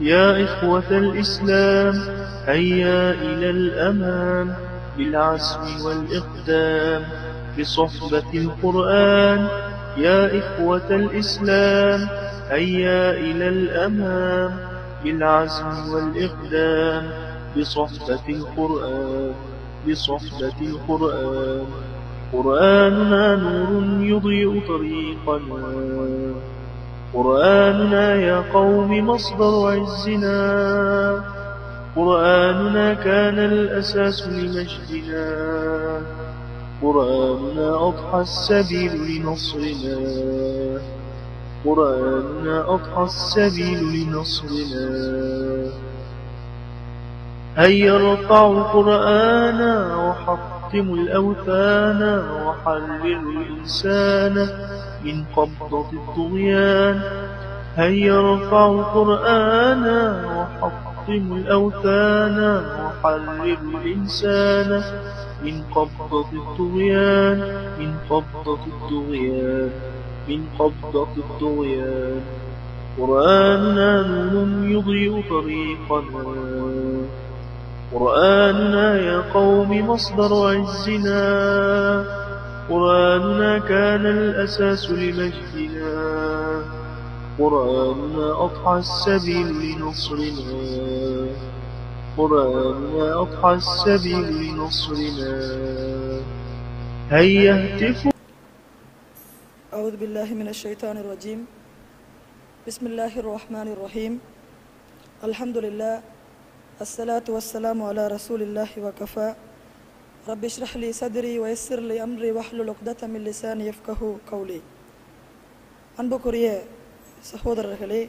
يا إخوة الإسلام هيا إلى الأمام بالعزم والإقدام بصحبة القرآن. يا إخوة الإسلام هيا إلى الأمام بالعزم والإقدام بصحبة القرآن بصحبة القرآن. قرآننا نور يضيء طريقنا. قرآننا يا قوم مصدر عزنا. قرآننا كان الأساس لمجدنا. قرآننا أضحى السبيل لنصرنا. قرآننا أضحى السبيل لنصرنا. هيا ارفعوا القرآن وحطموا الأوثان وحرروا الإنسان؟ من قبضة الطغيان هيا ارفعوا القرآن وحطموا الأوثان وحرروا الإنسان؟ من قبضة الطغيان من قبضة الطغيان من قبضة الطغيان. قرآننا نور يضيء طريقنا قرآننا يا قوم مصدر عزنا. قرآننا كان الأساس لمجدنا. قرآننا أضحى السبيل لنصرنا. قرآننا أضحى السبيل لنصرنا. هيا اهتفوا. أعوذ بالله من الشيطان الرجيم. بسم الله الرحمن الرحيم. الحمد لله. الصلاة والسلام على رسول الله وكفى. رب اشرح لي صدري ويسر لي أمري واحلل عقدة من لساني يفقه قولي அன்புக்குரிய சகோதரர்களே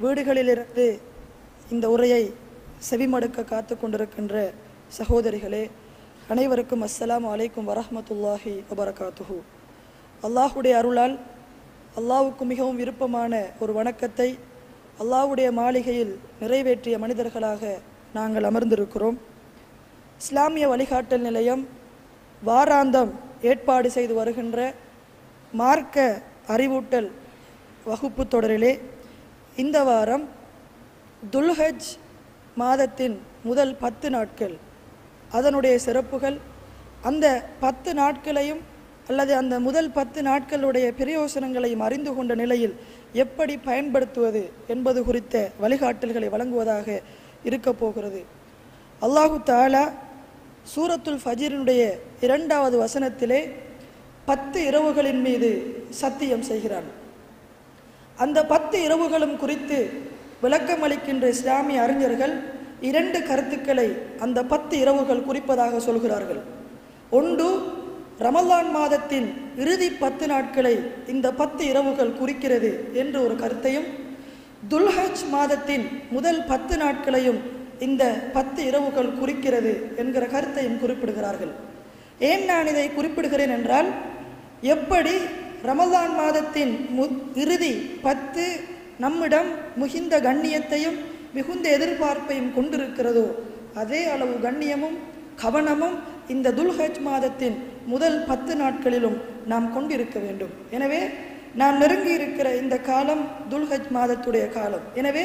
வீடுகளிலிருந்து இந்த உரையை செவிமடுக்க காத்து கொண்டிருக்கின்ற சகோதரிகளே அனைவருக்கும் அஸ்ஸலாமு அலைக்கும் வரஹ்மத்துல்லாஹி வபரகாத்துஹு அல்லாஹுடைய அருளால் அல்லாஹ்வுக்கு மிகவும் விருப்பமான ஒரு வணக்கத்தை அல்லாஹ்வுடைய மாளிகையில் நிறைவேற்றிய மனிதர்களாக நாங்கள் அமர்ந்திருக்கிறோம் இஸ்லாமிய வழிகாட்டல் நிலையம் வாராந்தம் ஏற்பாடு செய்து வருகின்ற மார்க்க அறிவூட்டல் வகுப்பு தொடரிலே இந்த வாரம் துல்ஹஜ் மாதத்தின் முதல் பத்து நாட்கள். அதனுடைய சிறப்புகள் அந்த பத்து நாட்களையும் அல்லது அந்த முதல் பத்து நாட்களுடைய பிரயோசனங்களையும் அறிந்து கொண்ட நிலையில் எப்படி பயன்படுத்துவது என்பது குறித்த வழிகாட்டல்களை வழங்குவதாக இருக்கப் போகிறது. அல்லாஹு தாலா சூரத்துல் ஃபஜீரினுடைய இரண்டாவது வசனத்திலே பத்து இரவுகளின் மீது சத்தியம் செய்கிறான். அந்த பத்து இரவுகளும் குறித்து விளக்கம் அளிக்கின்ற இஸ்லாமிய அறிஞர்கள் இரண்டு கருத்துக்களை அந்த பத்து இரவுகள் குறிப்பதாக சொல்கிறார்கள். ஒன்று ரமலான் மாதத்தின் இறுதி பத்து நாட்களை இந்த பத்து இரவுகள் குறிக்கிறது என்ற ஒரு கருத்தையும் துல்ஹஜ் மாதத்தின் முதல் பத்து நாட்களையும் இந்த பத்து இரவுகள் குறிக்கிறது என்கிற கருத்தையும் குறிப்பிடுகிறார்கள். ஏன் நான் இதை குறிப்பிடுகிறேன் என்றால் எப்படி ரமதான் மாதத்தின் மு இறுதி பத்து நம்மிடம் மிகுந்த கண்ணியத்தையும் மிகுந்த எதிர்பார்ப்பையும் கொண்டிருக்கிறதோ அதே அளவு கண்ணியமும் கவனமும் இந்த துல்ஹஜ் மாதத்தின் முதல் பத்து நாட்களிலும் நாம் கொண்டிருக்க வேண்டும். எனவே நாம் நெருங்கி இருக்கிற இந்த காலம் துல்ஹஜ் மாதத்துடைய காலம். எனவே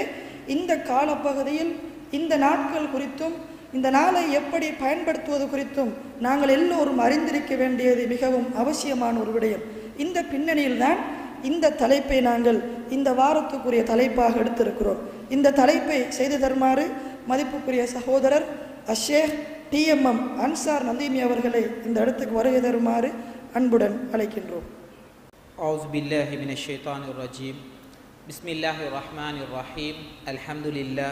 இந்த காலப்பகுதியில் இந்த நாட்கள் குறித்தும் இந்த நாளை எப்படி பயன்படுத்துவது குறித்தும் நாங்கள் எல்லோரும் அறிந்திருக்க வேண்டியது மிகவும் அவசியமான ஒரு விடயம் இந்த பின்னணியில்தான் இந்த தலைப்பை நாங்கள் இந்த வாரத்துக்குரிய தலைப்பாக எடுத்திருக்கிறோம் இந்த தலைப்பை செய்து தருமாறு மதிப்புக்குரிய சகோதரர் அஷேக் டிஎம்எம் அன்சார் நந்தீமி அவர்களை இந்த இடத்துக்கு வருகை தருமாறு அன்புடன் அழைக்கின்றோம் أعوذ بالله من الشيطان الرجيم بسم الله الرحمن الرحيم الحمد لله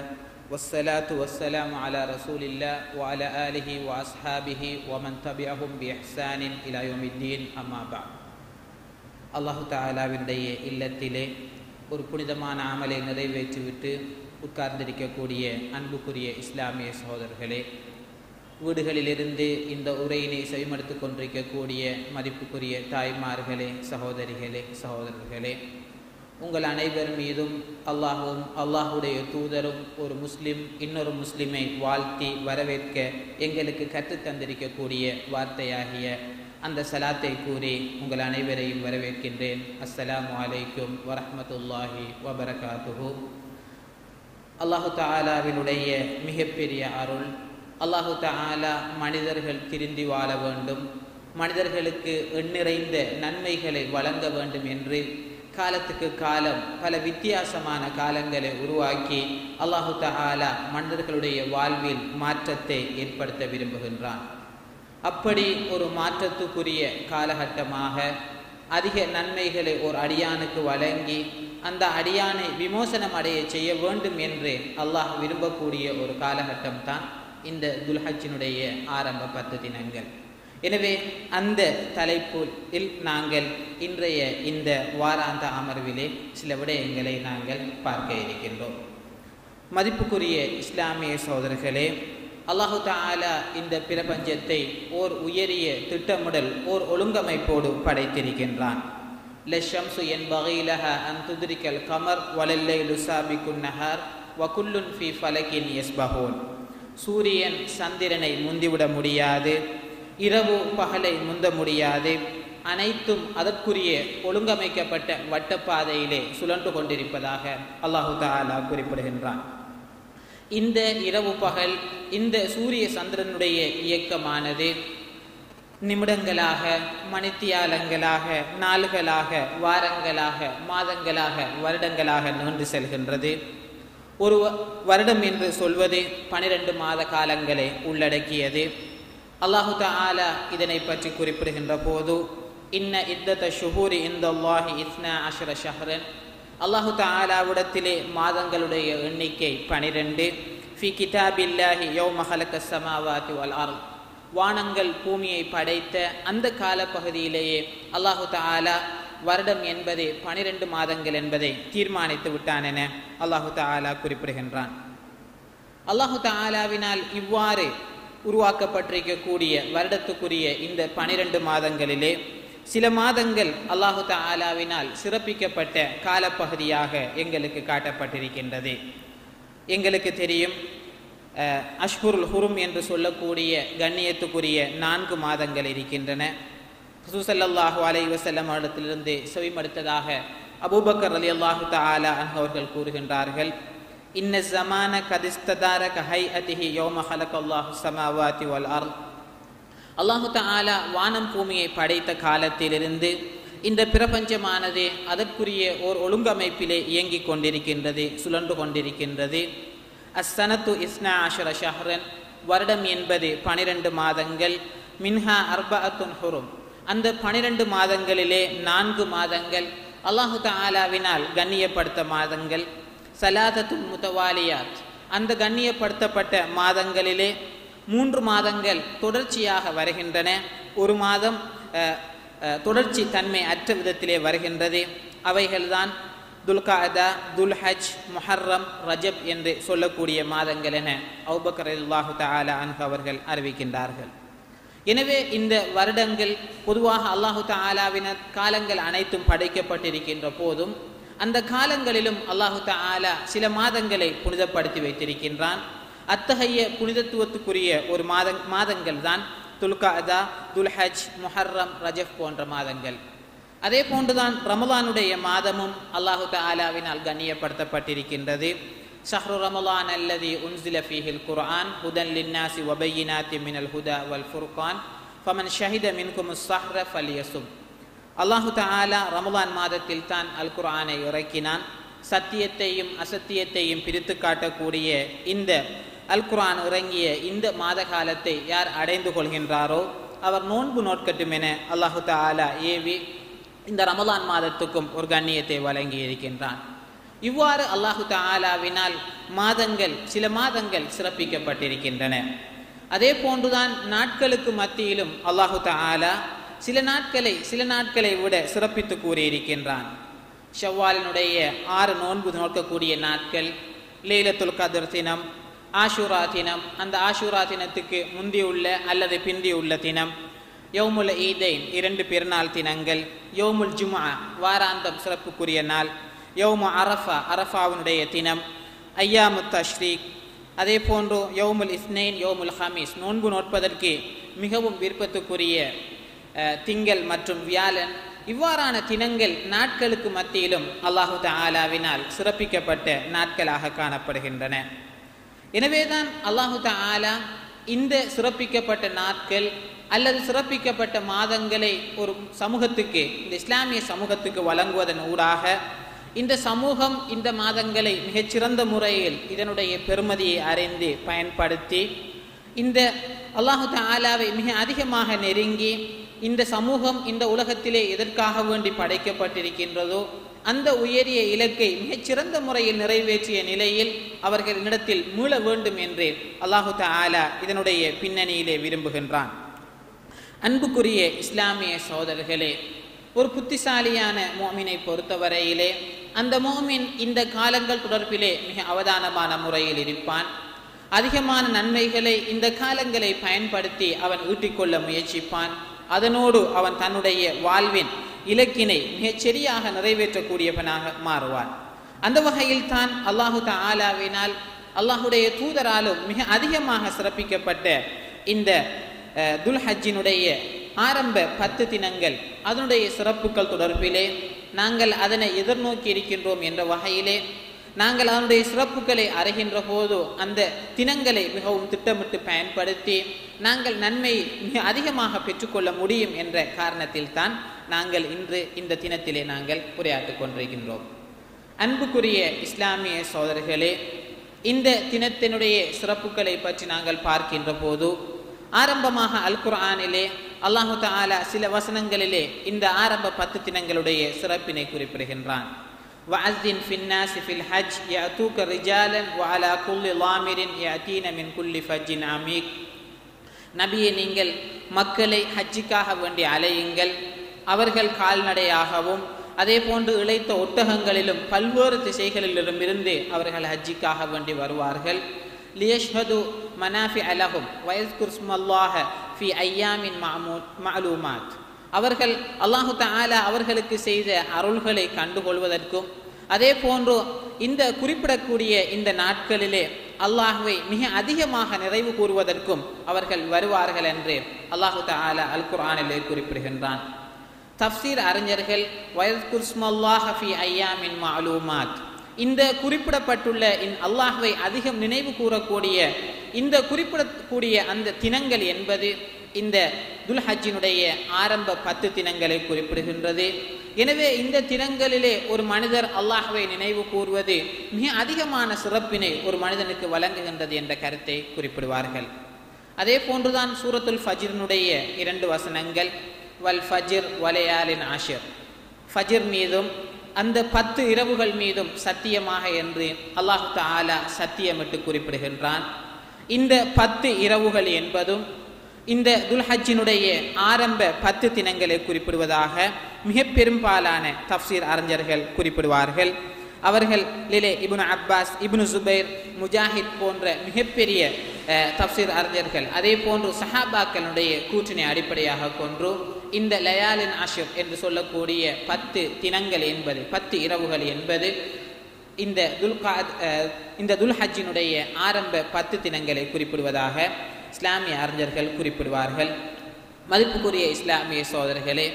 والصلاة والسلام على رسول الله وعلى آله وأصحابه ومن تبعهم بإحسان إلى يوم الدين أما بعد அல்லாஹு தாலாவினுடைய இல்லத்திலே ஒரு புனிதமான அமலை நிறைவேற்றிவிட்டு உட்கார்ந்திருக்கக்கூடிய அன்புக்குரிய இஸ்லாமிய சகோதரர்களே வீடுகளிலிருந்து இந்த உரையினை செவிமடுத்து கொண்டிருக்கக்கூடிய மதிப்புக்குரிய தாய்மார்களே சகோதரிகளே சகோதரர்களே உங்கள் அனைவர் மீதும் அல்லாஹும் அல்லாஹுடைய தூதரும் ஒரு முஸ்லிம் இன்னொரு முஸ்லிமை வாழ்த்தி வரவேற்க எங்களுக்கு கற்று தந்திருக்கக்கூடிய வார்த்தையாகிய அந்த சலாத்தை கூறி உங்கள் அனைவரையும் வரவேற்கின்றேன். அஸ்ஸலாமு அலைக்கும் வரமத்துல்லாஹி வபரகாத்துஹு. அல்லாஹு தாலாவினுடைய மிகப்பெரிய அருள் அல்லாஹு தாலா மனிதர்கள் திருந்தி வாழ வேண்டும் மனிதர்களுக்கு எண்ணிறைந்த நன்மைகளை வழங்க வேண்டும் என்று காலத்துக்கு காலம் பல வித்தியாசமான காலங்களை உருவாக்கி அல்லாஹு தஹாலா மனிதர்களுடைய வாழ்வில் மாற்றத்தை ஏற்படுத்த விரும்புகின்றான். அப்படி ஒரு மாற்றத்துக்குரிய காலகட்டமாக அதிக நன்மைகளை ஒரு அடியானுக்கு வழங்கி அந்த அடியானை விமோசனம் அடைய செய்ய வேண்டும் என்று அல்லாஹ் விரும்பக்கூடிய ஒரு காலகட்டம் தான் இந்த துல்ஹச்சினுடைய ஆரம்ப பத்து தினங்கள். எனவே அந்த தலைப்பில் நாங்கள் இன்றைய இந்த வாராந்த அமர்விலே சில விடயங்களை நாங்கள் பார்க்க இருக்கின்றோம். மதிப்புக்குரிய இஸ்லாமிய சோதரர்களே அல்லாஹு தாலா இந்த பிரபஞ்சத்தை ஓர் உயரிய திட்டமிடல் ஓர் ஒழுங்கமைப்போடு படைத்திருக்கின்றான். லஷம்சு என் வகையிலக அன் துதிரிக்கல் கமர் வலல்லை லுசாபிக்குன் நஹர் வகுல்லுன் ஃபி ஃபலகின் எஸ்பஹோன் சூரியன் சந்திரனை முந்திவிட முடியாது இரவு பகலை முந்த முடியாது. அனைத்தும் அதற்குரிய ஒழுங்கமைக்கப்பட்ட வட்டப்பாதையிலே சுழன்று கொண்டிருப்பதாக அல்லாஹு தாலா குறிப்பிடுகின்றான். இந்த இரவு பகல் இந்த சூரிய சந்திரனுடைய இயக்கமானது நிமிடங்களாக மணித்தியாலங்களாக நாள்களாக வாரங்களாக மாதங்களாக வருடங்களாக நின்று செல்கின்றது. ஒரு வருடம் என்று சொல்வது பனிரெண்டு மாத காலங்களை உள்ளடக்கியது. அல்லாஹு தாலா இதனை பற்றி குறிப்பிடுகின்ற போது இன்ன இத்தத்த ஷுஹூரி இந்த அல்லாஹி இஸ்னா அஷர ஷஹரன். அல்லாஹு தாலாவிடத்திலே மாதங்களுடைய எண்ணிக்கை பனிரெண்டு. ஃபி கிதாபில்லாஹி யோ மஹலக்க சமாவாத்தி வல் அருள் வானங்கள் பூமியை படைத்த அந்த காலப்பகுதியிலேயே அல்லாஹு தாலா வருடம் என்பது பனிரெண்டு மாதங்கள் என்பதை தீர்மானித்து விட்டான் என அல்லாஹு தாலா குறிப்பிடுகின்றான். அல்லாஹு தாலாவினால் இவ்வாறு உருவாக்கப்பட்டிருக்கக்கூடிய வருடத்துக்குரிய இந்த பனிரெண்டு மாதங்களிலே சில மாதங்கள் அல்லாஹு தாலாவினால் சிறப்பிக்கப்பட்ட காலப்பகுதியாக எங்களுக்கு காட்டப்பட்டிருக்கின்றது. எங்களுக்கு தெரியும் அஷ்புருல் ஹுரும் என்று சொல்லக்கூடிய கண்ணியத்துக்குரிய நான்கு மாதங்கள் இருக்கின்றன. ஹசூசல்லாஹு அலை வசல்லம் இடத்திலிருந்து செவிமடுத்ததாக அபூபக்கர் அலி அல்லாஹு தாலா அவர்கள் கூறுகின்றார்கள். இன்ன ஜமான கதிஸ்ததார கஹை அதிஹி யோம ஹலக் அல்லாஹு சமாவாத்தி வல் அர் அல்லாஹு தாலா வானம் பூமியை படைத்த காலத்திலிருந்து இந்த பிரபஞ்சமானது அதற்குரிய ஓர் ஒழுங்கமைப்பிலே இயங்கிக் கொண்டிருக்கின்றது சுழன்று கொண்டிருக்கின்றது அஸ்ஸனத்து இஸ்னா அஷர ஷஹ்ரன் வருடம் என்பது பனிரெண்டு மாதங்கள் மின்ஹா அர்பாத்துன் ஹுரும் அந்த பனிரெண்டு மாதங்களிலே நான்கு மாதங்கள் அல்லாஹு தாலாவினால் கண்ணியப்படுத்த மாதங்கள் சலாதத்துல் முத்தவாலியாத். அந்த கண்ணியப்படுத்தப்பட்ட மாதங்களிலே மூன்று மாதங்கள் தொடர்ச்சியாக வருகின்றன. ஒரு மாதம் தொடர்ச்சி தன்மை அற்ற விதத்திலே வருகின்றது. அவைகள்தான் துல்காதா துல்ஹஜ் முஹர்ரம் ரஜப் என்று சொல்லக்கூடிய மாதங்கள் என அவுபக்கர் அல்லாஹு தாலா அன்ஹு அவர்கள் அறிவிக்கின்றார்கள். எனவே இந்த வருடங்கள் பொதுவாக அல்லாஹு தாலாவின காலங்கள் அனைத்தும் படைக்கப்பட்டிருக்கின்ற போதும் அந்த காலங்களிலும் அல்லாஹு தாலா சில மாதங்களை புனிதப்படுத்தி வைத்திருக்கின்றான். அத்தகைய புனிதத்துவத்துக்குரிய ஒரு மாத மாதங்கள் தான் துல்காதா துல்ஹஜ் முஹர்ரம் ரஜப் போன்ற மாதங்கள். அதே போன்றுதான் ரமலானுடைய மாதமும் அல்லாஹு தாலாவினால் கண்ணியப்படுத்தப்பட்டிருக்கின்றது. ஷஹ்ரு ரமலான் அல்லதி உன்சில ஃபீஹில் குர்ஆன் ஹுதன் லின்னாசி வபையினாத்தி மினல் ஹுதா வல் ஃபுர்கான் ஃபமன் ஷஹித மின்கும் ஸஹ்ர ஃபலியசும். அல்லாஹு தாலா ரமலான் மாதத்தில் தான் அல் குர்ஆனை இறக்கினான். சத்தியத்தையும் அசத்தியத்தையும் பிரித்து காட்டக்கூடிய இந்த அல் குர்ஆன் இறங்கிய இந்த மாத காலத்தை யார் அடைந்து கொள்கின்றாரோ அவர் நோன்பு நோட்கட்டும் என அல்லாஹு தாலா ஏவி இந்த ரமலான் மாதத்துக்கும் ஒரு கண்ணியத்தை வழங்கி இருக்கின்றான். இவ்வாறு அல்லாஹு தாலாவினால் மாதங்கள் சில மாதங்கள் சிறப்பிக்கப்பட்டிருக்கின்றன. அதே போன்றுதான் நாட்களுக்கு மத்தியிலும் அல்லாஹு தாலா சில நாட்களை சில நாட்களை விட சிறப்பித்து கூறியிருக்கின்றான். ஷவ்வாலினுடைய ஆறு நோன்பு நோக்கக்கூடிய நாட்கள் லீலத்துல் கதிர் தினம் ஆஷூரா தினம் அந்த ஆஷூரா தினத்துக்கு முந்தியுள்ள அல்லது பிந்தியுள்ள தினம் யோமுல் ஈதைன் இரண்டு பெருநாள் தினங்கள் யோமுல் ஜுமா வாராந்தம் சிறப்புக்குரிய நாள் யோமு அரஃபா அரஃபாவினுடைய தினம் ஐயாமு தஷ்ரீக் அதே போன்று யோமுல் இஸ்னைன் யோமுல் ஹமீஸ் நோன்பு நோட்பதற்கு மிகவும் விருப்பத்துக்குரிய திங்கள் மற்றும் வியாழன் இவ்வாறான தினங்கள் நாட்களுக்கு மத்தியிலும் அல்லாஹு ஆலாவினால் சிறப்பிக்கப்பட்ட நாட்களாக காணப்படுகின்றன. எனவேதான் அல்லாஹு ஆலா இந்த சிறப்பிக்கப்பட்ட நாட்கள் அல்லது சிறப்பிக்கப்பட்ட மாதங்களை ஒரு சமூகத்துக்கு இந்த இஸ்லாமிய சமூகத்துக்கு வழங்குவதன் ஊடாக இந்த சமூகம் இந்த மாதங்களை மிகச்சிறந்த முறையில் இதனுடைய பெருமதியை அறிந்து பயன்படுத்தி இந்த அல்லாஹு ஆலாவை மிக அதிகமாக நெருங்கி இந்த சமூகம் இந்த உலகத்திலே எதற்காக வேண்டி படைக்கப்பட்டிருக்கின்றதோ அந்த உயரிய இலக்கை மிகச்சிறந்த முறையில் நிறைவேற்றிய நிலையில் அவர்களிடத்தில் மீள வேண்டும் என்று அல்லாஹு தாலா இதனுடைய பின்னணியிலே விரும்புகின்றான். அன்புக்குரிய இஸ்லாமிய சோதரர்களே ஒரு புத்திசாலியான மோமினை பொறுத்தவரையிலே அந்த மோமின் இந்த காலங்கள் தொடர்பிலே மிக அவதானமான முறையில் இருப்பான். அதிகமான நன்மைகளை இந்த காலங்களை பயன்படுத்தி அவன் ஈட்டிக்கொள்ள முயற்சிப்பான். அதனோடு அவன் தன்னுடைய வாழ்வின் இலக்கினை மிகச்சரியாக நிறைவேற்றக்கூடியவனாக மாறுவான். அந்த வகையில் தான் அல்லாஹு ஆலாவினால் அல்லாஹுடைய தூதராலும் மிக அதிகமாக சிறப்பிக்கப்பட்ட இந்த அஹ், துல்ஹஜ்ஜினுடைய ஆரம்ப பத்து தினங்கள் அதனுடைய சிறப்புகள் தொடர்பிலே நாங்கள் அதனை எதிர்நோக்கி இருக்கின்றோம் என்ற வகையிலே நாங்கள் அதனுடைய சிறப்புகளை அறைகின்ற போது அந்த தினங்களை மிகவும் திட்டமிட்டு பயன்படுத்தி நாங்கள் நன்மை மிக அதிகமாக பெற்றுக்கொள்ள முடியும் என்ற காரணத்தில் தான் நாங்கள் இன்று இந்த தினத்திலே நாங்கள் உரையாற்றிக் கொண்டிருக்கின்றோம். அன்புக்குரிய இஸ்லாமிய சோதரர்களே இந்த தினத்தினுடைய சிறப்புகளை பற்றி நாங்கள் பார்க்கின்ற போது ஆரம்பமாக அல் குர்ஆனிலே அல்லாஹு தாலா சில வசனங்களிலே இந்த ஆரம்ப பத்து தினங்களுடைய சிறப்பினை குறிப்பிடுகின்றான். وَأَذِّنْ فِي النَّاسِ فِي الْحَجِّ يَأْتُوكَ رِجَالًا وَعَلَى كُلِّ ضَامِرٍ يَأْتِينَ مِنْ كُلِّ فَجٍّ عَمِيقٍ நபியை நீங்கள் மக்களை ஹஜ்ஜுக்காக வேண்டி அலையுங்கள் அவர்கள் கால்நடையாகவும் அதே போன்று இழைத்த ஒட்டகங்களிலும் பல்வேறு திசைகளிலும் இருந்து அவர்கள் ஹஜ்ஜிக்காக வேண்டி வருவார்கள் லியஷ்ஹது மனாஃபி அலஹும் வயஸ் குர்ஸ்மல்லாஹ ஃபி ஐயாமின் மஅலூமாத் அவர்கள் அல்லாஹு தாலா அவர்களுக்கு செய்த அருள்களை கண்டுகொள்வதற்கும் அதே போன்று இந்த குறிப்பிடக்கூடிய இந்த நாட்களிலே அல்லாஹுவை மிக அதிகமாக நிறைவு கூறுவதற்கும் அவர்கள் வருவார்கள் என்று அல்லாஹு தாலா அல் குர்ஆனிலே குறிப்பிடுகின்றான். தஃப்சீர் அறிஞர்கள் வயது குர்ஸ்மல்லாஹி ஐயாமின் மாலூமாத் இந்த குறிப்பிடப்பட்டுள்ள இன் அல்லாஹுவை அதிகம் நினைவு கூறக்கூடிய இந்த குறிப்பிடக்கூடிய அந்த தினங்கள் என்பது இந்த துல்ஹஜினுடைய ஆரம்ப பத்து தினங்களை குறிப்பிடுகின்றது. எனவே இந்த தினங்களிலே ஒரு மனிதர் அல்லாஹுவை நினைவு கூறுவது மிக அதிகமான சிறப்பினை ஒரு மனிதனுக்கு வழங்குகின்றது என்ற கருத்தை குறிப்பிடுவார்கள். அதே போன்றுதான் சூரத்துல் ஃபஜிரினுடைய இரண்டு வசனங்கள் வல் ஃபஜிர் வலையாலின் ஆஷிர். ஃபஜிர் மீதும் அந்த பத்து இரவுகள் மீதும் சத்தியமாக என்று அல்லாஹு தாலா சத்தியமிட்டு குறிப்பிடுகின்றான். இந்த பத்து இரவுகள் என்பதும் இந்த துல்ஹஜ்ஜினுடைய ஆரம்ப பத்து தினங்களை குறிப்பிடுவதாக மிக பெரும்பாலான தப்சீர் அறிஞர்கள் குறிப்பிடுவார்கள். அவர்கள் லிலே இபுனு அப்பாஸ் இபுனு சுபைர் முஜாஹித் போன்ற மிகப்பெரிய தப்சீர் அறிஞர்கள் அதே போன்று சஹாபாக்களுடைய கூற்றினை அடிப்படையாக கொன்று இந்த லயாலின் அஷப் என்று சொல்லக்கூடிய பத்து தினங்கள் என்பது பத்து இரவுகள் என்பது இந்த துல்காத் இந்த துல்ஹஜினுடைய ஆரம்ப பத்து தினங்களை குறிப்பிடுவதாக இஸ்லாமிய அறிஞர்கள் குறிப்பிடுவார்கள். மதிப்புக்குரிய இஸ்லாமிய சோதரர்களே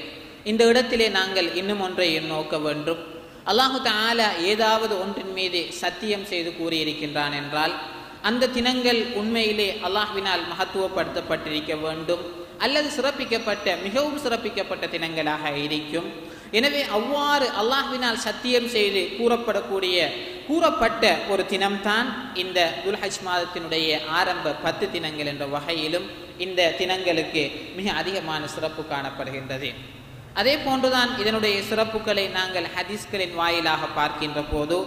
இந்த இடத்திலே நாங்கள் இன்னும் ஒன்றை நோக்க வேண்டும். அல்லாஹு தாலா ஏதாவது ஒன்றின் மீது சத்தியம் செய்து கூறியிருக்கின்றான் என்றால் அந்த தினங்கள் உண்மையிலே அல்லாஹ்வினால் மகத்துவப்படுத்தப்பட்டிருக்க வேண்டும். அல்லது சிறப்பிக்கப்பட்ட மிகவும் சிறப்பிக்கப்பட்ட தினங்களாக இருக்கும். எனவே அவ்வாறு அல்லாஹ்வினால் சத்தியம் செய்து கூறப்படக்கூடிய கூறப்பட்ட ஒரு தினம்தான் இந்த துல்ஹஜ் மாதத்தினுடைய ஆரம்ப பத்து தினங்கள் என்ற வகையிலும் இந்த தினங்களுக்கு மிக அதிகமான சிறப்பு காணப்படுகின்றது. அதே போன்றுதான் இதனுடைய சிறப்புகளை நாங்கள் ஹதீஸ்களின் வாயிலாக பார்க்கின்ற போது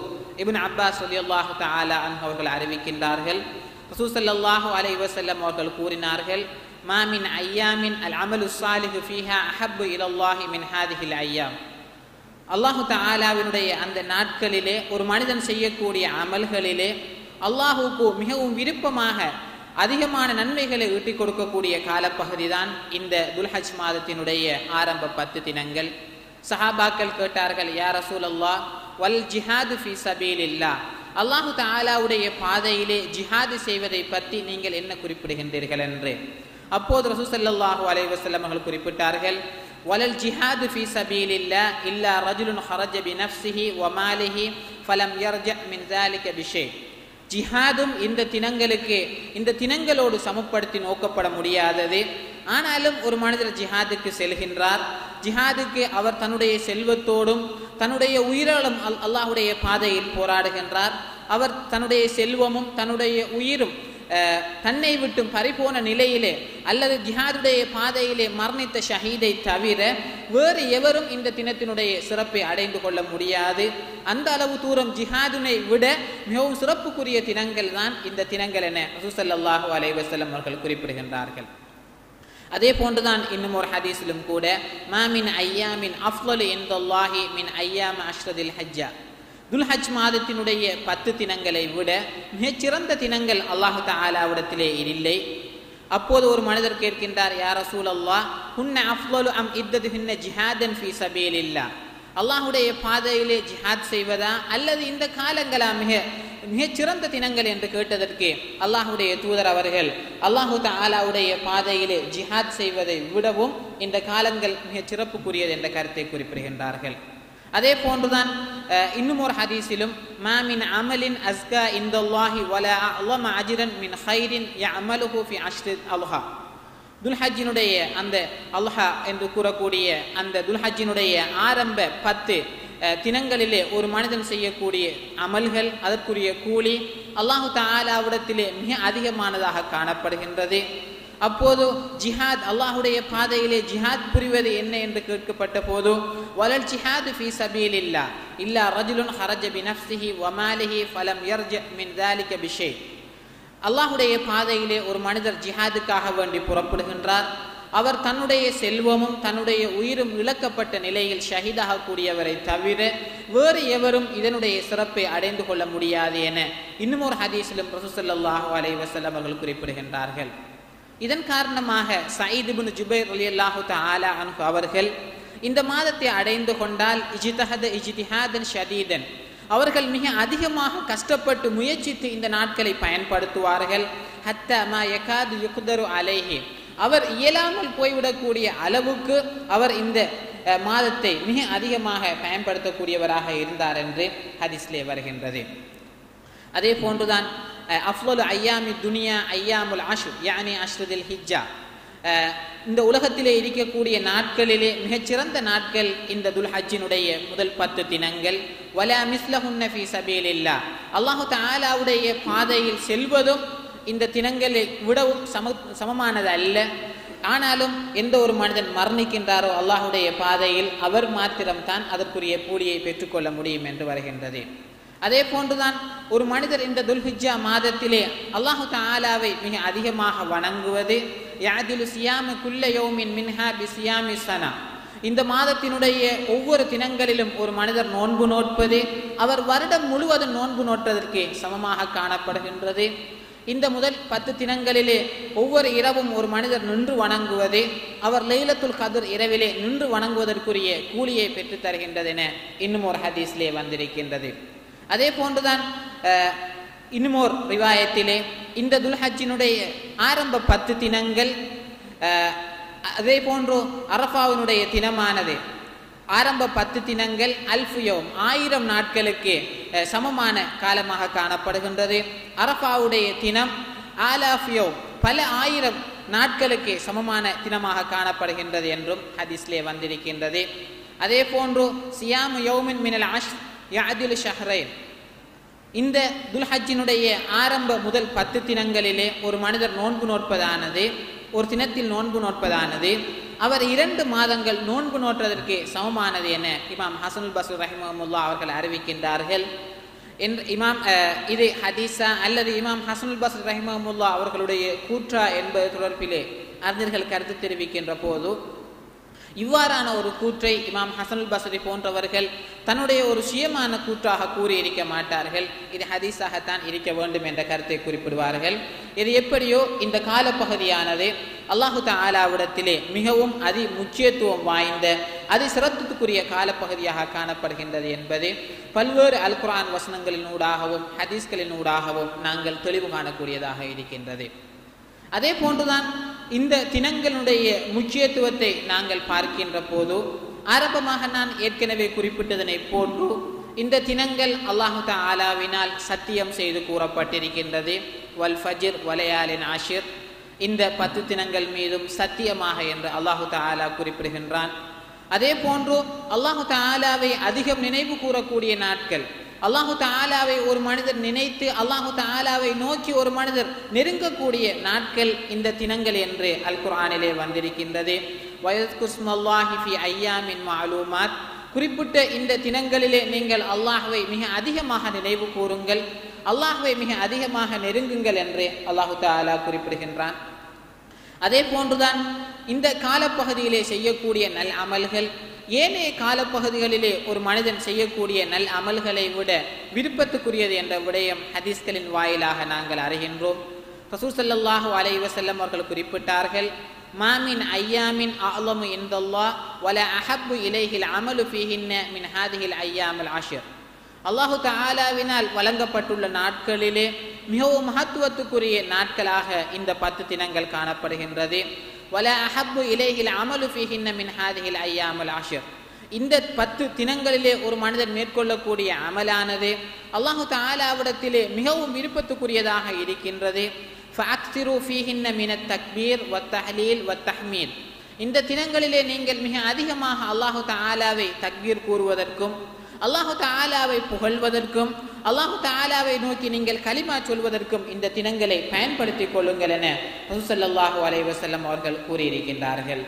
இபின் அப்பாஸ் ரலியல்லாஹு தஆலா அவர்கள் அறிவிக்கின்றார்கள். ரசூல் அலை வசல்லம் அவர்கள் கூறினார்கள் மாமின் ஐயாமின் அல் அமலு சாலிஹு ஃபீஹா அஹப்பு இலல்லாஹி மின் ஹாதிஹில் ஐயாம். அல்லாஹு தாலாவினுடைய அந்த நாட்களிலே ஒரு மனிதன் செய்யக்கூடிய அமல்களிலே அல்லாஹுக்கு மிகவும் விருப்பமாக அதிகமான நன்மைகளை ஈட்டிக் கொடுக்கக்கூடிய காலப்பகுதி தான் இந்த துல்ஹஜ் மாதத்தினுடைய ஆரம்ப பத்து தினங்கள். சஹாபாக்கள் கேட்டார்கள் யா ரசூலல்லா வல் ஜிஹாது ஃபி சபீலில்லா அல்லாஹு தாலாவுடைய பாதையிலே ஜிஹாது செய்வதை பற்றி நீங்கள் என்ன குறிப்பிடுகின்றீர்கள் என்று. அப்போது ரசூசல்லாஹு அலைவசல்லம் அவர்கள் குறிப்பிட்டார்கள் வலல் ஜிஹாது ஃபி சபீலில்லா இல்லா ரஜுலுன் ஹரஜ பி நஃப்சிஹி ஒமாலிஹி ஃபலம் யர்ஜ மின் தாலிக பிஷே. ஜிஹாதும் இந்த தினங்களுக்கு இந்த தினங்களோடு சமப்படுத்தி நோக்கப்பட முடியாதது. ஆனாலும் ஒரு மனிதர் ஜிஹாதுக்கு செல்கின்றார். ஜிஹாதுக்கு அவர் தன்னுடைய செல்வத்தோடும் தன்னுடைய உயிராலும் அல் அல்லாஹுடைய பாதையில் போராடுகின்றார். அவர் தன்னுடைய செல்வமும் தன்னுடைய உயிரும் தன்னை விட்டும் பறிபோன நிலையிலே அல்லது ஜிஹாதுடைய பாதையிலே மரணித்த ஷஹீதை தவிர வேறு எவரும் இந்த தினத்தினுடைய சிறப்பை அடைந்து கொள்ள முடியாது அந்த அளவு தூரம் ஜிஹாதுனை விட மிகவும் சிறப்புக்குரிய தினங்கள் தான் இந்த தினங்கள் என ஹசூசல்லாஹு அலைவசல்லம் அவர்கள் குறிப்பிடுகின்றார்கள் அதே போன்றுதான் இன்னும் ஒரு ஹதீஸிலும் கூட மாமின் ஐயாமின் அஃலு இந்தல்லாஹி மின் ஐயாம் அஷ்ரதில் ஹஜ்ஜா துல்ஹஜ் மாதத்தினுடைய பத்து தினங்களை விட மிகச்சிறந்த தினங்கள் அல்லாஹு தாலாவிடத்திலே இல்லை. அப்போது ஒரு மனிதர் கேட்கின்றார் யார் ரசூல் அல்லாஹ் ஹுன்ன அஃப்லு அம் இத்தது ஹின்ன ஜிஹாதன் ஃபி சபீலில்லா அல்லாஹுடைய பாதையிலே ஜிஹாத் செய்வதா அல்லது இந்த காலங்களா மிக மிகச்சிறந்த தினங்கள் என்று கேட்டதற்கு அல்லாஹுடைய தூதர் அவர்கள் அல்லாஹு தாலாவுடைய பாதையிலே ஜிஹாத் செய்வதை விடவும் இந்த காலங்கள் மிகச் சிறப்புக்குரியது என்ற கருத்தை குறிப்பிடுகின்றார்கள். அதே போன்றுதான் அஹ், இன்னும் ஒரு ஹதீஸிலும் மாமின் அமலின் அஸ்கா இந்தல்லாஹி வல அலம அஜிரன் மின் ஹைரின் யஅமலுஹு ஃபி அஷ்ரி அல்ஹா. துல்ஹஜினுடைய அந்த அல்ஹா என்று கூறக்கூடிய அந்த துல்ஹஜ்ஜினுடைய ஆரம்ப பத்து அஹ், தினங்களிலே ஒரு மனிதன் செய்யக்கூடிய அமல்கள் அதற்குரிய கூலி அல்லாஹு தாலாவிடத்திலே மிக அதிகமானதாக காணப்படுகின்றது. அப்போது ஜிஹாத் அல்லாஹுடைய பாதையிலே ஜிஹாத் புரிவது என்ன என்று கேட்கப்பட்ட போது வலல் ஜிஹாது ஃபி சபீல் இல்லா இல்லா ரஜுலுன் ஹரஜ பி நஃப்சிஹி வமாலிஹி ஃபலம் யர்ஜ மின் தாலிக பிஷே. அல்லாஹுடைய பாதையிலே ஒரு மனிதர் ஜிஹாதுக்காக வேண்டி புறப்படுகின்றார். அவர் தன்னுடைய செல்வமும் தன்னுடைய உயிரும் இழக்கப்பட்ட நிலையில் ஷஹீதாகக்கூடியவரை தவிர வேறு எவரும் இதனுடைய சிறப்பை அடைந்து கொள்ள முடியாது என இன்னும் ஒரு ஹதீஸிலும் ரசூசல்லாஹு அலைவசல்லம் அவர்கள் குறிப்பிடுகின்றார்கள். இதன் காரணமாக சயீத் ஜுபைர் அலி ரலியல்லாஹு தஆலா அன்ஹு அவர்கள் இந்த மாதத்தை அடைந்து கொண்டால் இஜிதஹத இஜிதிஹாதன் ஷதீதன். அவர்கள் மிக அதிகமாக கஷ்டப்பட்டு முயற்சித்து இந்த நாட்களை பயன்படுத்துவார்கள். ஹத்த மா யகாது யுக்தரு அலேஹி. அவர் இயலாமல் போய்விடக்கூடிய அளவுக்கு அவர் இந்த அஹ், மாதத்தை மிக அதிகமாக பயன்படுத்தக்கூடியவராக இருந்தார் என்று ஹதிஸ்லே வருகின்றது. அதே போன்றுதான் அஹ், ஐயாமி துனியா ஐயாமுல் அஷு யானி அஷ்ரதில் ஹிஜ்ஜா. இந்த உலகத்திலே இருக்கக்கூடிய நாட்களிலே மிகச்சிறந்த நாட்கள் இந்த துல்ஹஜினுடைய முதல் பத்து தினங்கள். வலா மிஸ்லஹுன்ன சபீல் இல்லா அல்லாஹு தாலாவுடைய பாதையில் செல்வதும் இந்த தினங்களை விடவும் சம சமமானது அல்ல. ஆனாலும் எந்த ஒரு மனிதன் மரணிக்கின்றாரோ அல்லாஹுடைய பாதையில் அவர் மாத்திரம்தான் அதற்குரிய கூலியை பெற்றுக்கொள்ள முடியும் என்று வருகின்றது. அதே போன்றுதான் ஒரு மனிதர் இந்த துல்ஹிஜா மாதத்திலே அல்லாஹு தாலாவை மிக அதிகமாக வணங்குவது. யாதிலு சியாமி குல்லயோமின் மின்ஹா பி சியாமி சனா. இந்த மாதத்தினுடைய ஒவ்வொரு தினங்களிலும் ஒரு மனிதர் நோன்பு நோட்பது அவர் வருடம் முழுவதும் நோன்பு நோட்டதற்கு சமமாக காணப்படுகின்றது. இந்த முதல் பத்து தினங்களிலே ஒவ்வொரு இரவும் ஒரு மனிதர் நின்று வணங்குவது அவர் லைலத்துல் கதிர் இரவிலே நின்று வணங்குவதற்குரிய கூலியை பெற்றுத் தருகின்றது என இன்னும் ஒரு ஹதீஸ்லே வந்திருக்கின்றது. அதே போன்றுதான் அஹ், ரிவாயத்திலே இந்த துல்ஹஜினுடைய ஆரம்ப பத்து தினங்கள் அதே போன்று அரஃபாவினுடைய தினமானது. ஆரம்ப பத்து தினங்கள் அல்ஃபுயோம் ஆயிரம் நாட்களுக்கு சமமான காலமாக காணப்படுகின்றது. அரஃபாவுடைய தினம் ஆலாஃபியோ பல ஆயிரம் நாட்களுக்கு சமமான தினமாக காணப்படுகின்றது என்றும் ஹதீஸ்லே வந்திருக்கின்றது. அதே போன்று சியாமு யோமின் மினல் ஆஷ் யாதில் ஷஹ்ரைன் இந்த துல்ஹஜினுடைய ஆரம்ப முதல் பத்து தினங்களிலே ஒரு மனிதர் நோன்பு நோட்பதானது ஒரு தினத்தில் நோன்பு நோட்பதானது அவர் இரண்டு மாதங்கள் நோன்பு நோற்றதற்கு சமமானது என இமாம் ஹசனுல் பசூர் ரஹிமமுல்லா அவர்கள் அறிவிக்கின்றார்கள். என்று இமாம் இது ஹதீஸா அல்லது இமாம் ஹசனுல் பசர் ரஹிமமுல்லா அவர்களுடைய கூற்றா என்பது தொடர்பிலே அறிஞர்கள் கருத்து தெரிவிக்கின்ற போது இவ்வாறான ஒரு கூற்றை இமாம் ஹசனுல் பசரி போன்றவர்கள் தன்னுடைய ஒரு சுயமான கூற்றாக கூறியிருக்க மாட்டார்கள். இது ஹதீஸாகத்தான் இருக்க வேண்டும் என்ற கருத்தை குறிப்பிடுவார்கள். இது எப்படியோ இந்த காலப்பகுதியானது அல்லாஹு தாலாவிடத்திலே மிகவும் அதி முக்கியத்துவம் வாய்ந்த அதி சிரத்துக்குரிய காலப்பகுதியாக காணப்படுகின்றது என்பது பல்வேறு அல்குரான் வசனங்களினூடாகவும் ஹதீஸ்களினூடாகவும் நாங்கள் தெளிவு காணக்கூடியதாக இருக்கின்றது. அதே போன்றுதான் இந்த தினங்களுடைய முக்கியத்துவத்தை நாங்கள் பார்க்கின்ற போது ஆரம்பமாக நான் ஏற்கனவே குறிப்பிட்டதனை போன்று இந்த தினங்கள் அல்லாஹு ஆலாவினால் சத்தியம் செய்து கூறப்பட்டிருக்கின்றது. வல் ஃபஜிர் வலையாலின் ஆஷிர். இந்த பத்து தினங்கள் மீதும் சத்தியமாக என்று அல்லாஹு தாலா குறிப்பிடுகின்றான். அதே போன்று அல்லாஹு தாலாவை அதிகம் நினைவு கூறக்கூடிய நாட்கள் அல்லாஹு தாலாவை ஒரு மனிதர் நினைத்து அல்லாஹு தாலாவை நோக்கி ஒரு மனிதர் நெருங்கக்கூடிய நாட்கள் இந்த தினங்கள் என்று அல் குர்ஆனிலே வந்திருக்கின்றது. வயஸ்குஸ்மல்லாஹி ஃபி ஐயாமின் மாலூமாத். குறிப்பிட்ட இந்த தினங்களிலே நீங்கள் அல்லாஹுவை மிக அதிகமாக நினைவு கூறுங்கள். அல்லாஹுவை மிக அதிகமாக நெருங்குங்கள் என்று அல்லாஹு தாலா குறிப்பிடுகின்றான். அதே போன்றுதான் இந்த காலப்பகுதியிலே செய்யக்கூடிய நல் அமல்கள் ஏனைய காலப்பகுதிகளிலே ஒரு மனிதன் செய்யக்கூடிய நல் அமல்களை விட விருப்பத்துக்குரியது என்ற விடயம் ஹதீஸ்களின் வாயிலாக நாங்கள் அறிகின்றோம். ரசூசல்லாஹு அலை வசல்லம் அவர்கள் குறிப்பிட்டார்கள் மாமின் ஐயாமின் அலமு இந்தல்லா வல அஹப்பு இலைஹில் அமலு ஃபீஹின்ன மின் ஹாதிஹில் ஐயாமல் ஆஷிர் அல்லாஹு தாலாவினால் வழங்கப்பட்டுள்ள நாட்களிலே மிகவும் மகத்துவத்துக்குரிய நாட்களாக இந்த பத்து தினங்கள் காணப்படுகின்றது. வல அஹப்பு இலைஹில் அமலு ஃபீஹின்ன மின் ஹாதிஹில் ஐயாமல் ஆஷிர் இந்த பத்து தினங்களிலே ஒரு மனிதன் மேற்கொள்ளக்கூடிய அமலானது அல்லாஹு தாலாவிடத்திலே மிகவும் விருப்பத்துக்குரியதாக இருக்கின்றது. ஃபஅக்திரு ஃபீஹின்ன மின தக்பீர் வ தஹ்லீல் வ தஹ்மீல் இந்த தினங்களிலே நீங்கள் மிக அதிகமாக அல்லாஹு தாலாவை தக்பீர் கூறுவதற்கும் அல்லாஹு தாலாவை புகழ்வதற்கும் அல்லாஹு தாலாவை நோக்கி நீங்கள் கலிமா சொல்வதற்கும் இந்த தினங்களை பயன்படுத்திக் கொள்ளுங்கள் என ரசூசல்லாஹு அலைவசல்லம் அவர்கள் கூறியிருக்கின்றார்கள்.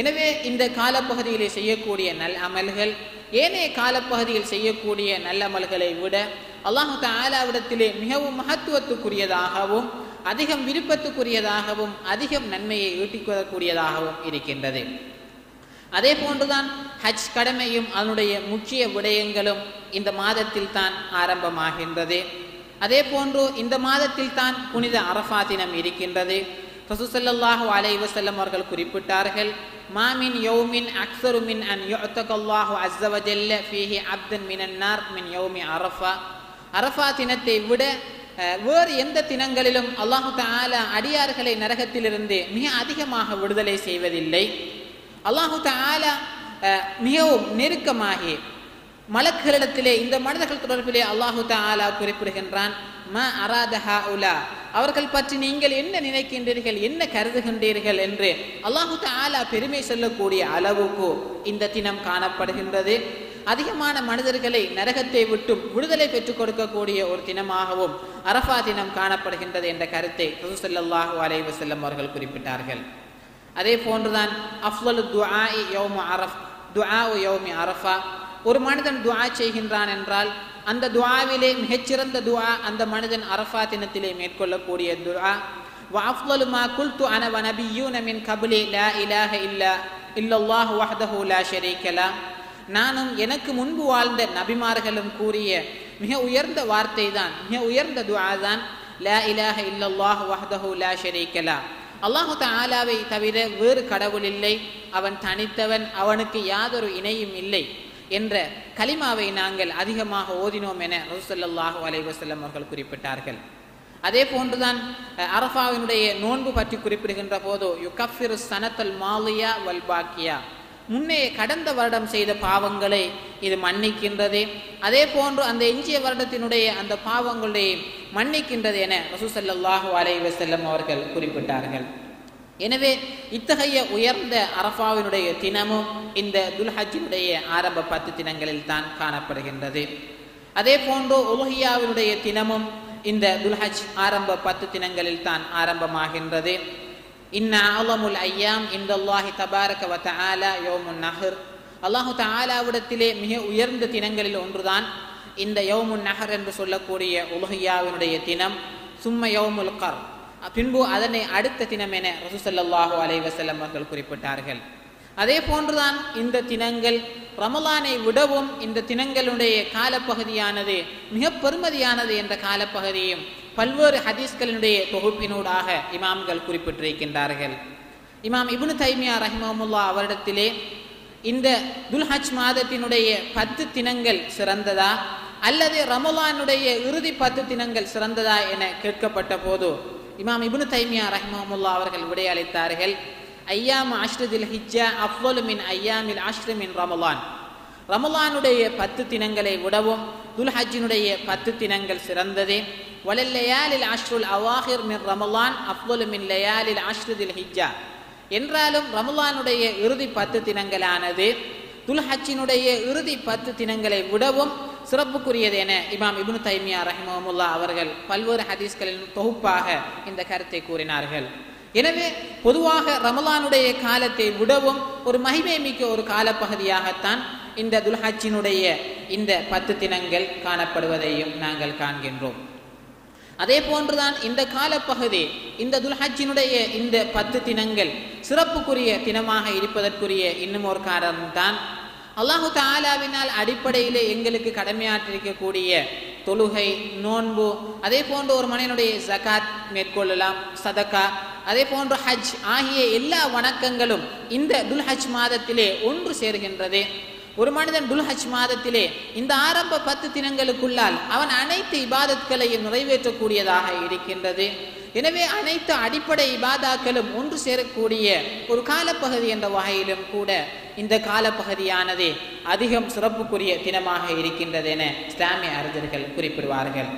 எனவே இந்த காலப்பகுதியிலே செய்யக்கூடிய நல் அமல்கள் ஏனைய காலப்பகுதியில் செய்யக்கூடிய நல்லமல்களை விட அல்லாஹு தாலாவிடத்திலே மிகவும் மகத்துவத்துக்குரியதாகவும் அதிகம் விருப்பத்துக்குரியதாகவும் அதிகம் நன்மையை ஈட்டிக்கொள்ளக்கூடியதாகவும் இருக்கின்றது. அதே போன்றுதான் ஹஜ் கடமையும் அதனுடைய முக்கிய விடயங்களும் இந்த மாதத்தில் தான் ஆரம்பமாகின்றது. அதே போன்று இந்த மாதத்தில் தான் புனித அரஃபா தினம் இருக்கின்றது. ரசூசல்லாஹு அலை வசல்லம் அவர்கள் குறிப்பிட்டார்கள் மாமின் யௌமின் அக்சரு மின் அன் யுத்தகல்லாஹு அஸ்ஸவஜல்ல ஃபீஹி அப்தன் மினன்னார் மின் யௌமி அரஃபா. அரஃபா தினத்தை விட வேறு எந்த தினங்களிலும் அல்லாஹு தாலா அடியார்களை நரகத்திலிருந்து மிக அதிகமாக விடுதலை செய்வதில்லை. அல்லாஹு தாலா மிகவும் நெருக்கமாகி மலக்குகளிடத்திலே இந்த மனிதர்கள் தொடர்பிலே அல்லாஹு தாலா குறிப்பிடுகின்றான் ம அராதஹா உலா அவர்கள் பற்றி நீங்கள் என்ன நினைக்கின்றீர்கள் என்ன கருதுகின்றீர்கள் என்று அல்லாஹு தாலா பெருமை சொல்லக்கூடிய அளவுக்கு இந்த தினம் காணப்படுகின்றது. அதிகமான மனிதர்களை நரகத்தை விட்டும் விடுதலை பெற்றுக் கொடுக்கக்கூடிய ஒரு தினமாகவும் அரஃபா தினம் காணப்படுகின்றது என்ற கருத்தை ரசூசல்லாஹு அலைஹி அவர்கள் குறிப்பிட்டார்கள். அதே போன்றுதான் அஃலு துஆ யௌமு அரஃப் துஆ யௌமி அரஃபா ஒரு மனிதன் துஆ செய்கின்றான் என்றால் அந்த துஆவிலே மிகச்சிறந்த துஆ அந்த மனிதன் அரஃபா தினத்திலே மேற்கொள்ளக்கூடிய துஆ وأفضل ما قلت أنا ونبيون من قبلي لا إله إلا إلا الله وحده لا شريك له நானும் எனக்கு முன்பு வாழ்ந்த நபிமார்களும் கூறிய மிக உயர்ந்த வார்த்தை தான் மிக உயர்ந்த துஆ தான் லா இலாஹ இல்லல்லாஹ் வஹ்தஹு லா ஷரீக்கலா அல்லாஹு தாலாவை தவிர வேறு கடவுள் இல்லை. அவன் தனித்தவன் அவனுக்கு யாதொரு இணையும் இல்லை என்ற கலிமாவை நாங்கள் அதிகமாக ஓதினோம் என ரசூசல்லாஹு அலைவசல்லம் அவர்கள் குறிப்பிட்டார்கள். அதே போன்றுதான் அரஃபாவினுடைய நோன்பு பற்றி குறிப்பிடுகின்ற போதோ யுகஃபிரு சனத்தல் மாலியா வல் பாக்கியா. முன்னே கடந்த வருடம் செய்த பாவங்களை இது மன்னிக்கின்றது. அதே போன்று அந்த எஞ்சிய வருடத்தினுடைய அந்த பாவங்களை மன்னிக்கின்றது என ரசூசல்லாஹு அலை வசல்லம் அவர்கள் குறிப்பிட்டார்கள். எனவே இத்தகைய உயர்ந்த அரஃபாவினுடைய தினமும் இந்த துல்ஹஜினுடைய ஆரம்ப பத்து தினங்களில் தான் காணப்படுகின்றது. அதே போன்று உலகியாவினுடைய தினமும் இந்த துல்ஹஜ் ஆரம்ப பத்து தினங்களில் தான் ஆரம்பமாகின்றது. இன்ன ஆலமுல் ஐயாம் இந்தல்லாஹி தபாரக வ தஆலா யௌமுன் நஹர் அல்லாஹு தாலாவிடத்திலே மிக உயர்ந்த தினங்களில் ஒன்றுதான் இந்த யோமுன் நஹர் என்று சொல்லக்கூடிய உலகியாவினுடைய தினம் சும்ம யௌமுல் கர் பின்பு அதனை அடுத்த தினம் என ரசூசல்லாஹு அலைவசல்லம் அவர்கள் குறிப்பிட்டார்கள். அதே போன்றுதான் இந்த தினங்கள் ரமலானை விடவும் இந்த தினங்களுடைய காலப்பகுதியானது மிக பெருமதியானது என்ற காலப்பகுதியும் பல்வேறு ஹதீஸ்களினுடைய தொகுப்பினூடாக இமாம்கள் குறிப்பிட்டிருக்கின்றார்கள். இமாம் இபுனு தைமியா ரஹிமமுல்லா அவரிடத்திலே இந்த துல்ஹஜ் மாதத்தினுடைய பத்து தினங்கள் சிறந்ததா? அல்லது ரமலானுடைய இறுதி பத்து தினங்கள் சிறந்ததா என கேட்கப்பட்ட போது இமாம் இபுனு தைமியா ரஹிமமுல்லா அவர்கள் விடையளித்தார்கள் ஐயாம் அஷ்ரதில் ஹிஜ்ஜா அஃவலு மின் ஐயாமில் அஷ்ரு மின் ரமலான். ரமலானுடைய பத்து தினங்களை விடவும் துல்ஹஜ்ஜினுடைய பத்து தினங்கள் சிறந்ததே. வலல்லையாலில் அஷ்ருல் அவாஹிர் மின் ரமலான் அஃவலு மின் லயாலில் அஷ்ருதில் ஹிஜ்ஜா. என்றாலும் ரமலானுடைய இறுதி பத்து தினங்களானது துல்ஹஜ்ஜினுடைய இறுதி பத்து தினங்களை விடவும் சிறப்புக்குரியது என இமாம் இபுனு தைமியா ரஹிமமுல்லா அவர்கள் பல்வேறு ஹதீஸ்களின் தொகுப்பாக இந்த கருத்தை கூறினார்கள். எனவே பொதுவாக ரமலானுடைய காலத்தை விடவும் ஒரு மகிமை மிக்க ஒரு காலப்பகுதியாகத்தான் இந்த துல்ஹஜ்ஜினுடைய இந்த பத்து தினங்கள் காணப்படுவதையும் நாங்கள் காண்கின்றோம். அதே போன்றுதான் இந்த காலப்பகுதி இந்த துல்ஹஜினுடைய இந்த பத்து தினங்கள் சிறப்புக்குரிய தினமாக இருப்பதற்குரிய இன்னும் ஒரு காரணம்தான் அல்லாஹு தாலாவினால் அடிப்படையிலே எங்களுக்கு கடமையாற்றிருக்கக்கூடிய தொழுகை நோன்பு அதே போன்று ஒரு மனிதனுடைய ஜகாத் மேற்கொள்ளலாம் சதக்கா அதே போன்று ஹஜ் ஆகிய எல்லா வணக்கங்களும் இந்த துல்ஹஜ் மாதத்திலே ஒன்று சேர்கின்றது. ஒரு மனிதன் துல்ஹஜ் மாதத்திலே இந்த ஆரம்ப பத்து தினங்களுக்குள்ளால் அவன் அனைத்து இபாதத்களையும் நிறைவேற்றக்கூடியதாக இருக்கின்றது. எனவே அனைத்து அடிப்படை இபாதாக்களும் ஒன்று சேரக்கூடிய ஒரு காலப்பகுதி என்ற வகையிலும் கூட இந்த காலப்பகுதியானது அதிகம் சிறப்புக்குரிய தினமாக இருக்கின்றது என இஸ்லாமிய அறிஞர்கள் குறிப்பிடுவார்கள்.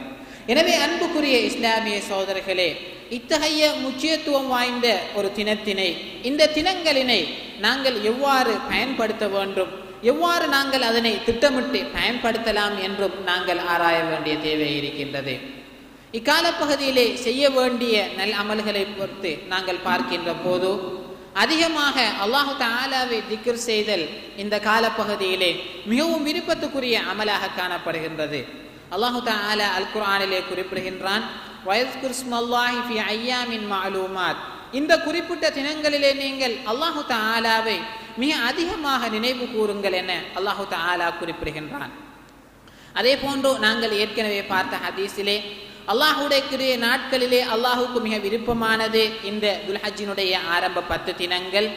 எனவே அன்புக்குரிய இஸ்லாமிய சோதரர்களே இத்தகைய முக்கியத்துவம் வாய்ந்த ஒரு தினத்தினை இந்த தினங்களினை நாங்கள் எவ்வாறு பயன்படுத்த வேண்டும் எவ்வாறு நாங்கள் அதனை திட்டமிட்டு பயன்படுத்தலாம் என்றும் நாங்கள் ஆராய வேண்டிய தேவை இருக்கின்றது. இக்காலப்பகுதியிலே செய்ய வேண்டிய நல் அமல்களை பொறுத்து நாங்கள் பார்க்கின்ற போது அதிகமாக அல்லாஹு தாலாவை திக்ர் செய்தல் இந்த காலப்பகுதியிலே மிகவும் விருப்பத்துக்குரிய அமலாக காணப்படுகின்றது. அல்லாஹு தாலா அல் குர்ஆனிலே குறிப்பிடுகின்றான் ஐயாமின் மாலூமாத். இந்த குறிப்பிட்ட தினங்களிலே நீங்கள் அல்லாஹு தாலாவை மிக அதிகமாக நினைவு கூறுங்கள் என அல்லாஹு தாலா குறிப்பிடுகின்றான். அதே போன்று நாங்கள் ஏற்கனவே பார்த்த ஹதீஸிலே அல்லாஹுடைய நாட்களிலே அல்லாஹுக்கு மிக விருப்பமானது இந்த துல்ஹஜினுடைய ஆரம்ப பத்து தினங்கள்.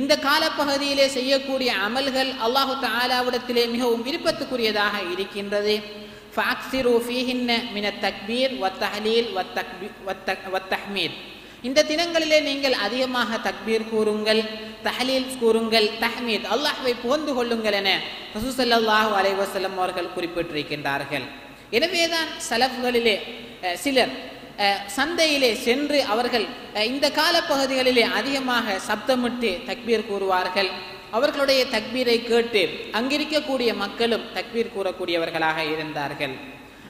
இந்த காலப்பகுதியிலே செய்யக்கூடிய அமல்கள் அல்லாஹு தாலாவிடத்திலே மிகவும் விருப்பத்துக்குரியதாக இருக்கின்றது. ஃபாக்சிரு ஃபீஹின்ன மின தக்பீர் வத்தஹலீல் வத்தஹ்மீத் இந்த தினங்களிலே நீங்கள் அதிகமாக தக்பீர் கூறுங்கள் தஹலீல் கூறுங்கள் தஹ்மீத் அல்லாஹ்வை புகழ்ந்து கொள்ளுங்கள் என ரசூசல்லாஹூ அலைவசல்லம் அவர்கள் குறிப்பிட்டிருக்கின்றார்கள். எனவேதான் சலஃப்களிலே சிலர் சந்தையிலே சென்று அவர்கள் இந்த காலப்பகுதிகளிலே அதிகமாக சப்தமிட்டு தக்பீர் கூறுவார்கள். அவர்களுடைய தக்பீரை கேட்டு அங்கிருக்கக்கூடிய மக்களும் தக்பீர் கூறக்கூடியவர்களாக இருந்தார்கள்.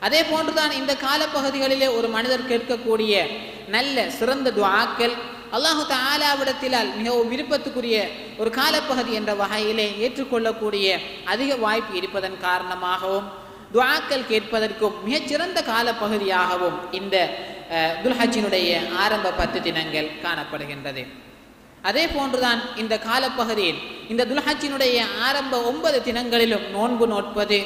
அதே போன்றுதான் இந்த காலப்பகுதிகளிலே ஒரு மனிதர் கேட்கக்கூடிய நல்ல சிறந்த துவாக்கள். அல்லாஹு தாலாவிடத்திலால் மிகவும் விருப்பத்துக்குரிய ஒரு காலப்பகுதி என்ற வகையிலே ஏற்றுக்கொள்ளக்கூடிய அதிக வாய்ப்பு இருப்பதன் காரணமாகவும் துவாக்கள் கேட்பதற்கும் மிகச்சிறந்த காலப்பகுதியாகவும் இந்த துல்ஹஜினுடைய ஆரம்ப பத்து தினங்கள் காணப்படுகின்றது. அதே போன்றுதான் இந்த காலப்பகுதியில் இந்த துல்ஹஜினுடைய ஆரம்ப ஒன்பது தினங்களிலும் நோன்பு நோட்பது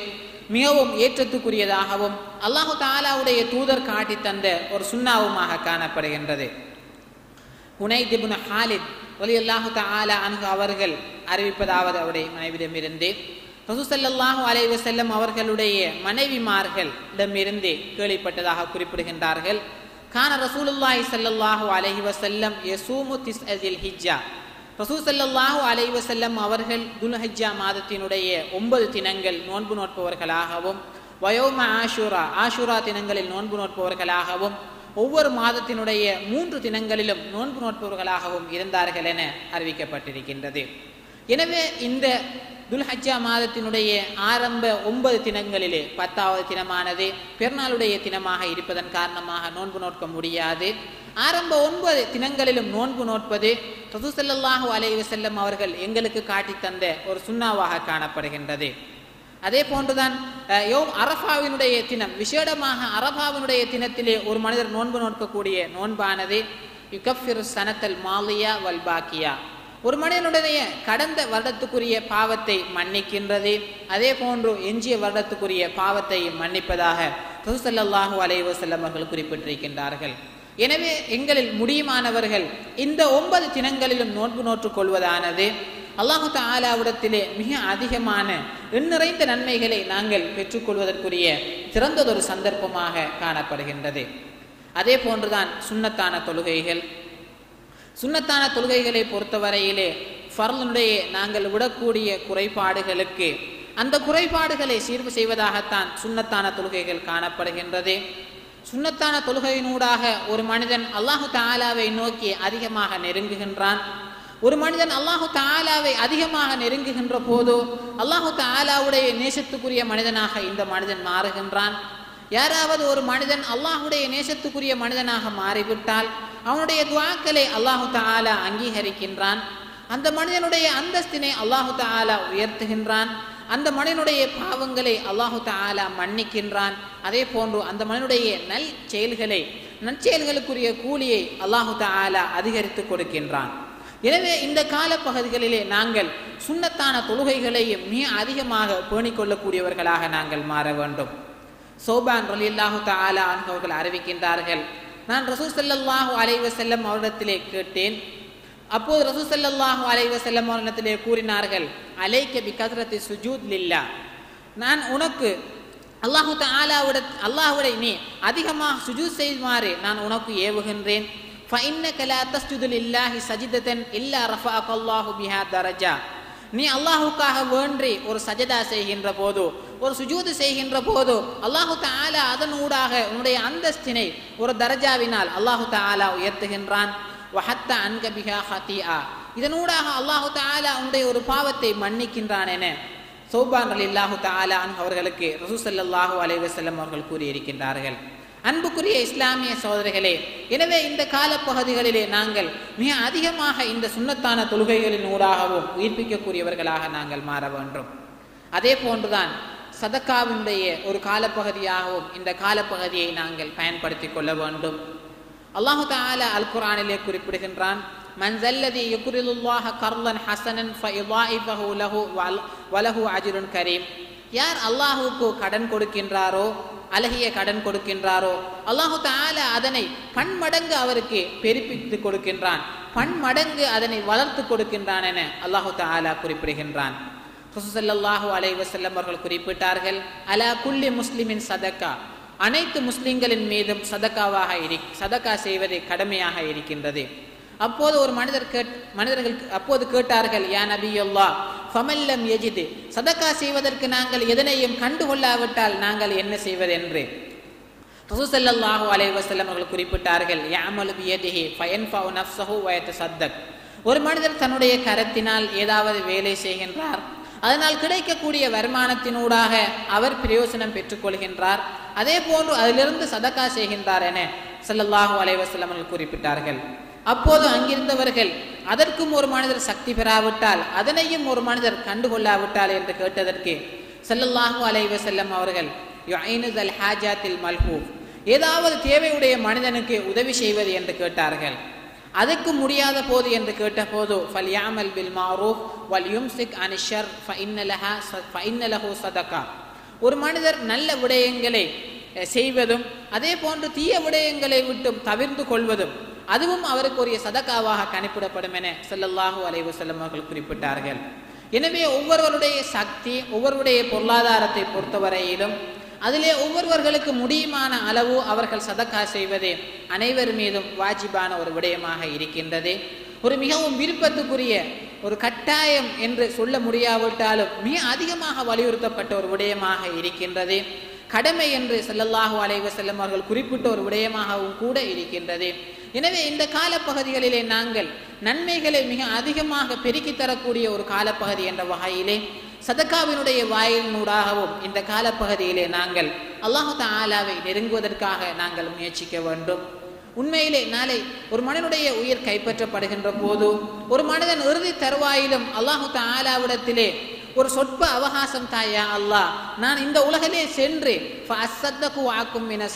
மிகவும் ஏற்றத்துக்குரியதாகவும் அல்லாஹு தாலாவுடைய தூதர் காட்டி தந்த ஒரு சுண்ணாவுமாக காணப்படுகின்றது. ஹுனைதிபுன் ஹாலித் ஒலி அல்லாஹு தாலா அன்கு அவர்கள் அறிவிப்பதாவது அவருடைய மனைவிடமிருந்து ரசூசல்லாஹு அலைவ செல்லம் அவர்களுடைய மனைவிமார்களிடமிருந்து கேள்விப்பட்டதாக குறிப்பிடுகின்றார்கள். கான ரசூலுல்லாஹி சல்லல்லாஹு அலஹி வசல்லம் யசூமு திஸ் ஹிஜ்ஜா ரசூசல்லாஹு அலைவசல்லம் அவர்கள் துல்ஹஜ்ஜா மாதத்தினுடைய ஒன்பது தினங்கள் நோன்பு நோட்பவர்களாகவும் வயோம ஆஷூரா ஆஷூரா தினங்களில் நோன்பு நோட்பவர்களாகவும் ஒவ்வொரு மாதத்தினுடைய மூன்று தினங்களிலும் நோன்பு நோட்பவர்களாகவும் இருந்தார்கள் என அறிவிக்கப்பட்டிருக்கின்றது. எனவே இந்த துல்ஹஜ்ஜா மாதத்தினுடைய ஆரம்ப ஒன்பது தினங்களிலே பத்தாவது தினமானது பெருநாளுடைய தினமாக இருப்பதன் காரணமாக நோன்பு நோட்க முடியாது. ஆரம்ப ஒன்பது தினங்களிலும் நோன்பு நோட்பது ரசூசல்லாஹூ அலைவு செல்லம் அவர்கள் எங்களுக்கு காட்டி தந்த ஒரு சுண்ணாவாக காணப்படுகின்றது. அதே போன்றுதான் யோம் அரஃபாவினுடைய தினம் விசேடமாக அரபாவினுடைய தினத்திலே ஒரு மனிதர் நோன்பு நோக்கக்கூடிய நோன்பானது யுகஃபிர் சனத்தல் மாலியா வல்பாக்கியா ஒரு மனிதனுடைய கடந்த வருடத்துக்குரிய பாவத்தை மன்னிக்கின்றது. அதே போன்று எஞ்சிய வருடத்துக்குரிய பாவத்தை மன்னிப்பதாக ரசூசல்லாஹூ அலைவசல்லம் அவர்கள் குறிப்பிட்டிருக்கின்றார்கள். எனவே எங்களில் முடியுமானவர்கள் இந்த ஒன்பது தினங்களிலும் நோன்பு நோற்றுக் கொள்வதானது அல்லாஹு தாலாவிடத்திலே மிக அதிகமான எண்ணிறைந்த நன்மைகளை நாங்கள் பெற்றுக்கொள்வதற்குரிய சிறந்ததொரு சந்தர்ப்பமாக காணப்படுகின்றது. அதே போன்றுதான் சுண்ணத்தான தொழுகைகள் சுன்னத்தான தொழுகைகளை பொறுத்தவரையிலே ஃபர்லனுடைய நாங்கள் விடக்கூடிய குறைபாடுகளுக்கு அந்த குறைபாடுகளை சீர்வு செய்வதாகத்தான் சுன்னத்தான தொழுகைகள் காணப்படுகின்றது. சுன்னத்தான தொழுகையினூடாக ஒரு மனிதன் அல்லாஹு தாலாவை நோக்கி அதிகமாக நெருங்குகின்றான். ஒரு மனிதன் அல்லாஹு தாலாவை அதிகமாக நெருங்குகின்ற போது அல்லாஹு தாலாவுடைய நேசத்துக்குரிய மனிதனாக இந்த மனிதன் மாறுகின்றான். யாராவது ஒரு மனிதன் அல்லாஹுடைய நேசத்துக்குரிய மனிதனாக மாறிவிட்டால் அவனுடைய துவாக்களை அல்லாஹு தாலா அங்கீகரிக்கின்றான். அந்த மனிதனுடைய அந்தஸ்தினை அல்லாஹு தாலா உயர்த்துகின்றான். அந்த மனிதனுடைய பாவங்களை அல்லாஹு தாலா மன்னிக்கின்றான். அதே போன்று அந்த மனிதனுடைய நல் செயல்களை நற்செயல்களுக்குரிய கூலியை அல்லாஹு தாலா அதிகரித்து கொடுக்கின்றான். எனவே இந்த காலப்பகுதிகளிலே நாங்கள் சுண்ணத்தான தொழுகைகளையும் மிக அதிகமாக பேணிக்கொள்ளக்கூடியவர்களாக நாங்கள் மாற வேண்டும். சோபான் ரலில்லாஹு தாலா அவர்கள் அறிவிக்கின்றார்கள். நான் ரசூ ஸல்லல்லாஹு அலைஹி வஸல்லம் அவரிடத்திலே கேட்டேன் அப்போது ரசூ ஸல்லல்லாஹு அலைஹி வஸல்லம் அவரிடத்திலே கூறினார்கள் அலைக்க பி கத்ரத்தி சுஜூத் லில்லா நான் உனக்கு அல்லாஹு தாலாவிட அல்லாஹ்வுடைய நீ அதிகமாக சுஜூத் செய்யுமாறு நான் உனக்கு ஏவுகின்றேன் فإنك لا تسجد لله سجدة إلا رفعك الله بها درجة நீ அல்லாஹுக்காக வேண்டி ஒரு சஜதா செய்கின்ற போது ஒரு சுஜூது செய்கின்ற போது அல்லாஹு தாலா அதனூடாக உன்னுடைய அந்தஸ்தினை ஒரு தரஜாவினால் அல்லாஹு தாலா உயர்த்துகின்றான். வஹத்த அன்கபிகா ஹத்தியா இதனூடாக அல்லாஹு தாலா உன்னுடைய ஒரு பாவத்தை மன்னிக்கின்றான் என சௌபான் அல்லாஹு தாலா அவர்களுக்கு ரசூசல்லாஹூ அலைவசல்லம் அவர்கள் கூறியிருக்கின்றார்கள். அன்புக்குரிய இஸ்லாமிய சோதரிகளே எனவே இந்த காலப்பகுதிகளிலே நாங்கள் மிக அதிகமாக இந்த சுன்னத்தான தொழுகைகளின் ஊடாகவும் உயிர்ப்பிக்கக்கூடியவர்களாக நாங்கள் மாற வேண்டும். அதே போன்றுதான் சதக்காவினுடைய ஒரு காலப்பகுதியாகவும் இந்த காலப்பகுதியை நாங்கள் பயன்படுத்தி கொள்ள வேண்டும். அல்லாஹு தால அல் குரானிலே குறிப்பிடுகின்றான் மன்சல்லதி யுக்ரிலுல்லாஹ கர்லன் ஹசனன் ஃபயுதாயிஃபஹு லஹு வலஹு அஜிருன் கரீம். யார் அல்லாஹுக்கு கடன் கொடுக்கின்றாரோ அழகிய கடன் கொடுக்கின்றாரோ அல்லாஹு தால அதனை பன்மடங்கு அவருக்கு பெருப்பித்து கொடுக்கின்றான். பன்மடங்கு அதனை வளர்த்து கொடுக்கின்றான் என அல்லாஹு தாலா குறிப்பிடுகின்றான். ஹுசல்லாஹூ அலைவசல்லம் அவர்கள் குறிப்பிட்டார்கள் அலா குல்லி முஸ்லிமின் சதக்கா? அனைத்து முஸ்லிம்களின் மீதும் சதக்காவாக இரு சதக்கா செய்வது கடமையாக இருக்கின்றது. அப்போது ஒரு மனிதர் கேட் மனிதர்கள் அப்போது கேட்டார்கள் யா நபியுல்லா ஃபமல்லம் எஜிது சதக்கா செய்வதற்கு நாங்கள் எதனையும் கண்டுகொள்ளாவிட்டால் நாங்கள் என்ன செய்வது? என்று ரசூசல்லாஹூ அலைவசல்லம் அவர்கள் குறிப்பிட்டார்கள் யாமலு பியதிஹி ஃபயன் ஃபவு நஃப்சஹு வயத்து சத்தக் ஒரு மனிதர் தன்னுடைய கரத்தினால் ஏதாவது வேலை செய்கின்றார் அதனால் கிடைக்கக்கூடிய வருமானத்தினூடாக அவர் பிரயோசனம் பெற்றுக்கொள்கின்றார். அதே போன்று அதிலிருந்து சதக்கா செய்கின்றார் என செல்லல்லாஹு அலைஹி குறிப்பிட்டார்கள். அப்போது அங்கிருந்தவர்கள் அதற்கும் ஒரு மனிதர் சக்தி பெறாவிட்டால் அதனையும் ஒரு மனிதர் கண்டுகொள்ளாவிட்டால் என்று கேட்டதற்கு செல்லல்லாஹு அலைவசல்லம் அவர்கள் ஹாஜாத்தில் மல்ஹூ ஏதாவது தேவையுடைய மனிதனுக்கு உதவி செய்வது என்று கேட்டார்கள். அதுக்கு முடியாத போது என்று கேட்டபோது ஃபல் யாமல் பில் மாரூஃப் வல் யும்சிக் அனிஷர் ஃபஇன்னலஹா ஃபஇன்னலஹு சதகா ஒரு மனிதர் நல்ல விடயங்களை செய்வதும் அதே போன்று தீய விடயங்களை விட்டும் தவிர்ந்து கொள்வதும் அதுவும் அவருக்குரிய சதக்காவாக கணிப்பிடப்படும் என செல்லல்லாஹு அலைஹி வஸல்லம் அவர்கள் குறிப்பிட்டார்கள். எனவே ஒவ்வொருவருடைய சக்தி ஒவ்வொருடைய பொருளாதாரத்தை பொறுத்தவரையிலும் அதிலே ஒவ்வொருவர்களுக்கு முடியுமான அளவு அவர்கள் சதக்கா செய்வதே அனைவர் மீதும் வாஜிபான ஒரு விடயமாக இருக்கின்றது. ஒரு மிகவும் விருப்பத்துக்குரிய ஒரு கட்டாயம் என்று சொல்ல முடியாவிட்டாலும் மிக அதிகமாக வலியுறுத்தப்பட்ட ஒரு விடயமாக இருக்கின்றது. கடமை என்று செல்லல்லாஹு அலைவ செல்லும் அவர்கள் குறிப்பிட்ட ஒரு விடயமாகவும் கூட இருக்கின்றது. எனவே இந்த காலப்பகுதிகளிலே நாங்கள் நன்மைகளை மிக அதிகமாக பெருக்கித் தரக்கூடிய ஒரு காலப்பகுதி என்ற வகையிலே சதக்காவினுடைய வாயிலினூடாகவும் இந்த காலப்பகுதியிலே நாங்கள் அல்லாஹு தாலாவை நெருங்குவதற்காக நாங்கள் முயற்சிக்க வேண்டும். உண்மையிலே நாளை ஒரு மனிதனுடைய உயிர் கைப்பற்றப்படுகின்ற போது ஒரு மனிதன் இறுதி தருவாயிலும் அல்லாஹு தாலாவிடத்திலே ஒரு சொற்ப அவகாசம் தாயா அல்லாஹ் நான் இந்த உலகிலே சென்று ஃபஅஸ்ஸத்தகு வஅக்கும் மின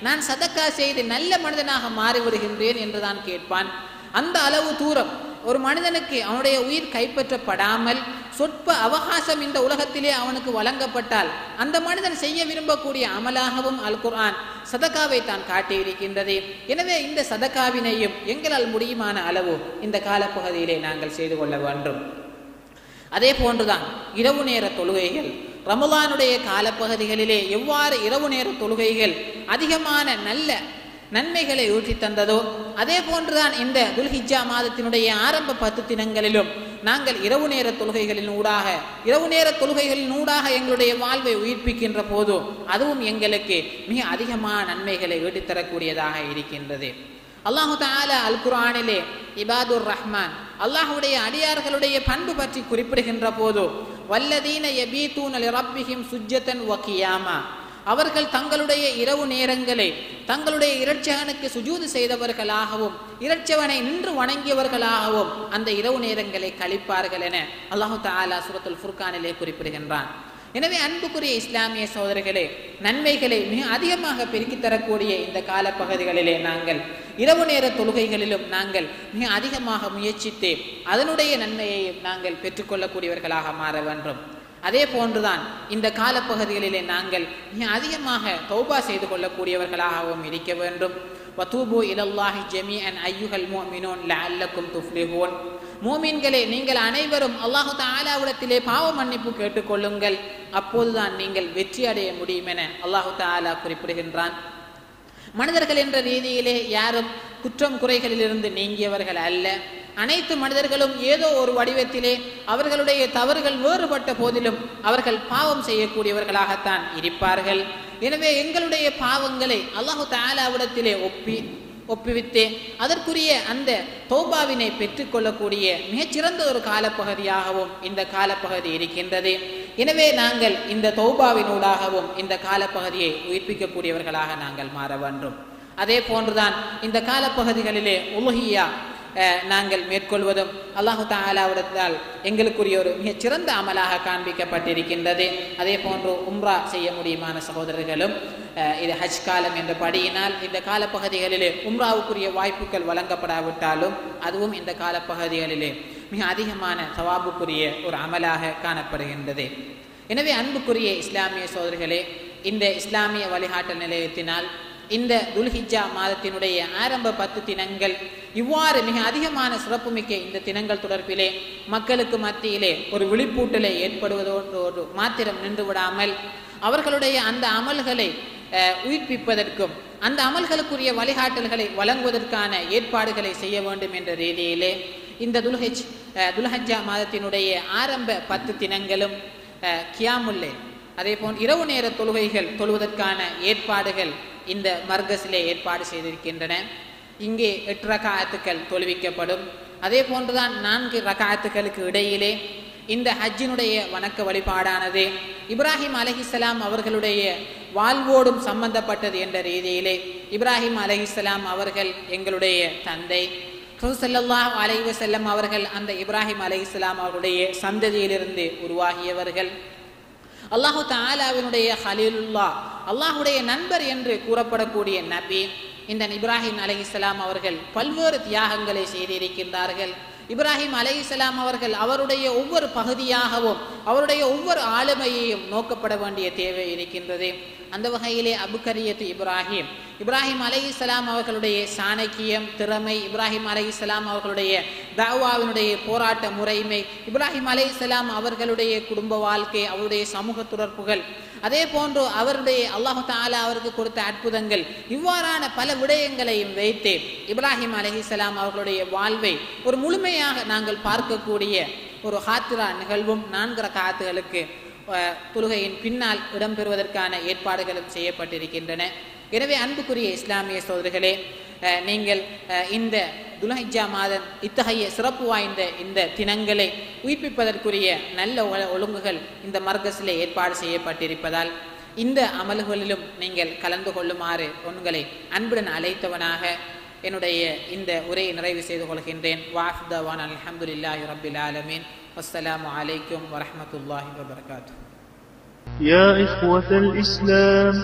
நான் சதக்கா செய்து நல்ல மனிதனாக மாறிவிடுகின்றேன் என்று தான் கேட்பான். அந்த அளவு தூரம் ஒரு மனிதனுக்கு அவனுடைய உயிர் கைப்பற்றப்படாமல் சொற்ப அவகாசம் இந்த உலகத்திலே அவனுக்கு வழங்கப்பட்டால் அந்த மனிதன் செய்ய விரும்பக்கூடிய அமலாகவும் அல் குர்ஆன் சதக்காவை தான் காட்டியிருக்கின்றது. எனவே இந்த சதக்காவினையும் எங்களால் முடியுமான அளவு இந்த காலப்பகுதியிலே நாங்கள் செய்து கொள்ள வேண்டும். அதே போன்றுதான் இரவு நேர தொழுகைகள் ரமலானுடைய காலப்பகுதிகளிலே எவ்வாறு இரவு நேர தொழுகைகள் அதிகமான நல்ல நன்மைகளை ஊற்றி தந்ததோ? அதே போன்றுதான் இந்த துல்ஹிஜா மாதத்தினுடைய ஆரம்ப பத்து தினங்களிலும் நாங்கள் இரவு நேர தொழுகைகளின் ஊடாக இரவு நேர தொழுகைகளின் ஊடாக எங்களுடைய வாழ்வை உயிர்ப்பிக்கின்ற போது அதுவும் எங்களுக்கு மிக அதிகமான நன்மைகளை ஈட்டித்தரக்கூடியதாக இருக்கின்றது. அல்லாஹு தால அல் குரானிலே இபாதுர் ரஹ்மான் அல்லாஹுடைய அடியார்களுடைய பண்பு பற்றி குறிப்பிடுகின்ற போது வல்லதீன யபீதூன லிரப்பிஹிம் சுஜ்ஜத்தன் ஒக்கியாமா அவர்கள் தங்களுடைய இரவு நேரங்களை தங்களுடைய இரட்சகனுக்கு சுஜூது செய்தவர்களாகவும் இரட்சவனை நின்று வணங்கியவர்களாகவும் அந்த இரவு நேரங்களை கழிப்பார்கள் என அல்லாஹு தாலா சுரத்துல் ஃபுர்கானிலே குறிப்பிடுகின்றான். எனவே அன்புக்குரிய இஸ்லாமிய சோதரிகளே நன்மைகளை மிக அதிகமாக பெருக்கித் தரக்கூடிய இந்த காலப்பகுதிகளிலே நாங்கள் இரவு நேர தொழுகைகளிலும் நாங்கள் மிக அதிகமாக முயற்சித்து அதனுடைய நன்மையையும் நாங்கள் பெற்றுக்கொள்ளக்கூடியவர்களாக மாற வேண்டும். அதே போன்றுதான் இந்த காலப்பகுதிகளிலே நாங்கள் மிக அதிகமாக தௌபா செய்து கொள்ளக்கூடியவர்களாகவும் இருக்க வேண்டும். வதூபு இலல்லாஹி ஜமீஅன் ஐயுஹல் முஃமினூன் லஅல்லக்கும் துஃப்லிஹூன். மூமின்களே நீங்கள் அனைவரும் அல்லாஹு தாலாவிடத்திலே பாவ மன்னிப்பு கேட்டுக்கொள்ளுங்கள். அப்போதுதான் நீங்கள் வெற்றி அடைய முடியும் என அல்லாஹு தாலா குறிப்பிடுகின்றான். மனிதர்கள் என்ற ரீதியிலே யாரும் குற்றம் குறைகளிலிருந்து நீங்கியவர்கள் அல்ல. அனைத்து மனிதர்களும் ஏதோ ஒரு வடிவத்திலே அவர்களுடைய தவறுகள் வேறுபட்ட போதிலும் அவர்கள் பாவம் செய்யக்கூடியவர்களாகத்தான் இருப்பார்கள். எனவே எங்களுடைய பாவங்களை அல்லாஹு தாலாவிடத்திலே ஒப்பி ஒப்புவித்து அதற்குரிய அந்த தௌபாவினை பெற்றுக்கொள்ளக்கூடிய மிகச்சிறந்த ஒரு காலப்பகுதியாகவும் இந்த காலப்பகுதி இருக்கின்றது. எனவே நாங்கள் இந்த தௌபாவினூடாகவும் இந்த காலப்பகுதியை உயிர்ப்பிக்கக்கூடியவர்களாக நாங்கள் மாற வேண்டும். அதே போன்றுதான் இந்த காலப்பகுதிகளிலே உலகியா நாங்கள் மேற்கொள்வதும் அல்லாஹு தாலாவிடத்தால் எங்களுக்குரிய ஒரு மிகச்சிறந்த அமலாக காண்பிக்கப்பட்டிருக்கின்றது. அதே போன்று உம்ரா செய்ய முடியுமான சகோதரர்களும் இது ஹஜ் காலம் என்ற படியினால் இந்த காலப்பகுதிகளிலே உம்ராவுக்குரிய வாய்ப்புகள் வழங்கப்படாவிட்டாலும் அதுவும் இந்த காலப்பகுதிகளிலே மிக அதிகமான சவாபுக்குரிய ஒரு அமலாக காணப்படுகின்றது. எனவே அன்புக்குரிய இஸ்லாமிய சோதரிகளே இந்த இஸ்லாமிய வழிகாட்டல் நிலையத்தினால் இந்த துல்ஹிஜா மாதத்தினுடைய ஆரம்ப பத்து தினங்கள் இவ்வாறு மிக அதிகமான சிறப்புமிக்க இந்த தினங்கள் தொடர்பிலே மக்களுக்கு மத்தியிலே ஒரு விழிப்பூட்டலை ஏற்படுவதோடு மாத்திரம் நின்று விடாமல் அவர்களுடைய அந்த அமல்களை உயிர்ப்பிப்பதற்கும் அந்த அமல்களுக்குரிய வழிகாட்டல்களை வழங்குவதற்கான ஏற்பாடுகளை செய்ய வேண்டும் என்ற ரீதியிலே இந்த துல்ஹஜ் துல்ஹஜா மாதத்தினுடைய ஆரம்ப பத்து தினங்களும் கியாமுல்லே அதே போல் இரவு நேர தொழுகைகள் தொழுவதற்கான ஏற்பாடுகள் இந்த மர்கஸிலே ஏற்பாடு செய்திருக்கின்றன. இங்கே எட்டு ரகாயத்துக்கள் தொழுவிக்கப்படும். அதே போன்றுதான் நான்கு ரகாயத்துக்களுக்கு இடையிலே இந்த ஹஜ்ஜினுடைய வணக்க வழிபாடானது இப்ராஹிம் அலஹிஸ்லாம் அவர்களுடைய வாழ்வோடும் சம்பந்தப்பட்டது என்ற ரீதியிலே இப்ராஹிம் அலஹிஸ்லாம் அவர்கள் எங்களுடைய தந்தை. சல்லாஹ் அலைவசல்லம் அவர்கள் அந்த இப்ராஹிம் அலஹிஸ்லாம் அவருடைய சந்ததியிலிருந்து உருவாகியவர்கள். அல்லாஹு தாலாவினுடைய ஹலீலுல்லா அல்லாஹுடைய நண்பர் என்று கூறப்படக்கூடிய நபி இந்த இப்ராஹிம் அலை இஸ்லாம் அவர்கள் பல்வேறு தியாகங்களை செய்திருக்கின்றார்கள். இப்ராஹிம் அலை இஸ்லாம் அவர்கள் அவருடைய ஒவ்வொரு பகுதியாகவும் அவருடைய ஒவ்வொரு ஆளுமையையும் நோக்கப்பட வேண்டிய தேவை இருக்கின்றது. அந்த வகையிலே அபுகரியத்து இப்ராஹிம். இப்ராஹிம் அலை இஸ்லாம் அவர்களுடைய சாணக்கியம் திறமை இப்ராஹிம் அலை இஸ்லாம் அவர்களுடைய தாவாவினுடைய போராட்ட முறைமை இப்ராஹிம் அலை இஸ்லாம் அவர்களுடைய குடும்ப வாழ்க்கை அவருடைய சமூக தொடர்புகள். அதே போன்று அவருடைய அல்லாஹு தாலா அவருக்கு கொடுத்த அற்புதங்கள் இவ்வாறான பல விடயங்களையும் வைத்து இப்ராஹிம் அலஹிசலாம் அவர்களுடைய வாழ்வை ஒரு முழுமையாக நாங்கள் பார்க்கக்கூடிய ஒரு ஹாத்திரா நிகழ்வும் நான்கு காத்துகளுக்கு தொழுகையின் பின்னால் இடம்பெறுவதற்கான ஏற்பாடுகளும் செய்யப்பட்டிருக்கின்றன. எனவே அன்புக்குரிய இஸ்லாமிய சோதர்களே நீங்கள் இந்த துலஹிஜா மாதம் இத்தகைய சிறப்பு வாய்ந்த இந்த தினங்களை உயிர்ப்பிப்பதற்குரிய நல்ல ஒழுங்குகள் இந்த மர்கசிலே ஏற்பாடு செய்யப்பட்டிருப்பதால் இந்த அமல்களிலும் நீங்கள் கலந்து கொள்ளுமாறு உங்களை அன்புடன் அழைத்தவனாக என்னுடைய இந்த உரையை நிறைவு செய்து கொள்கின்றேன். வாஃப்தவான் அலமதுல்லாஹி ரபில் ஆலமீன். والسلام عليكم ورحمة الله وبركاته. يا إخوة الإسلام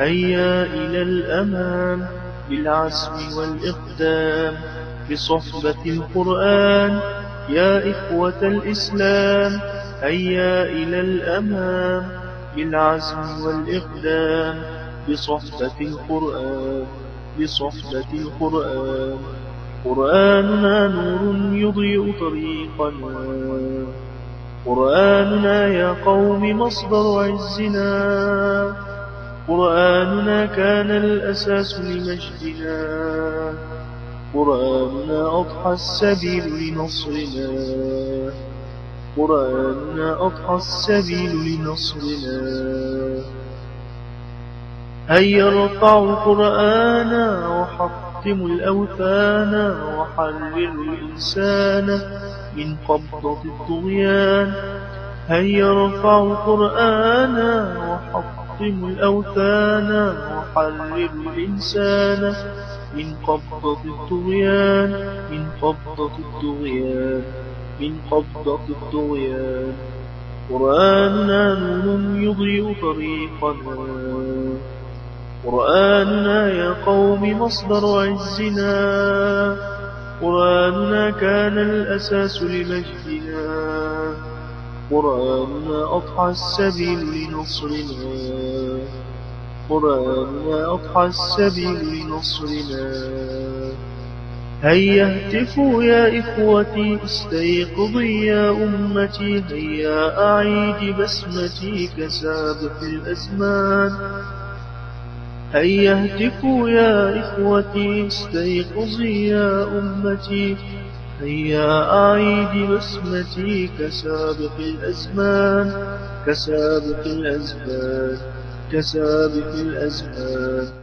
هيا إلى الأمام بالعزم والإقدام بصحبة القرآن. يا إخوة الإسلام هيا إلى الأمام بالعزم والإقدام بصحبة القرآن بصحبة القرآن. قرآننا نور يضيء طريقنا قرآننا يا قوم مصدر عزنا. قرآننا كان الأساس لمجدنا. قرآننا أضحى السبيل لنصرنا. قرآننا أضحى السبيل لنصرنا. هيا ارفعوا القرآن وحطموا الأوثان وحرروا الإنسان من قبضة الطغيان. هيا ارفعوا القرآن وحطموا الأوثان وحرروا الإنسان من قبضة الطغيان؟ من قبضة الطغيان من قبضة الطغيان. قرآننا نور يضيء طريقنا. قرآننا يا قوم مصدر عزنا. قرآننا كان الأساس لمجدنا. قرآننا أضحى السبيل لنصرنا. قرآننا أضحى السبيل لنصرنا. هيا اهتفوا يا إخوتي استيقظي يا أمتي. هيا أعيد بسمتي كسابق الأزمان. هيا اهتفوا يا إخوتي استيقظي يا أمتي؟ هيا أعيد بسمتي كسابق الأزمان كسابق الأزمان كسابق الأزمان.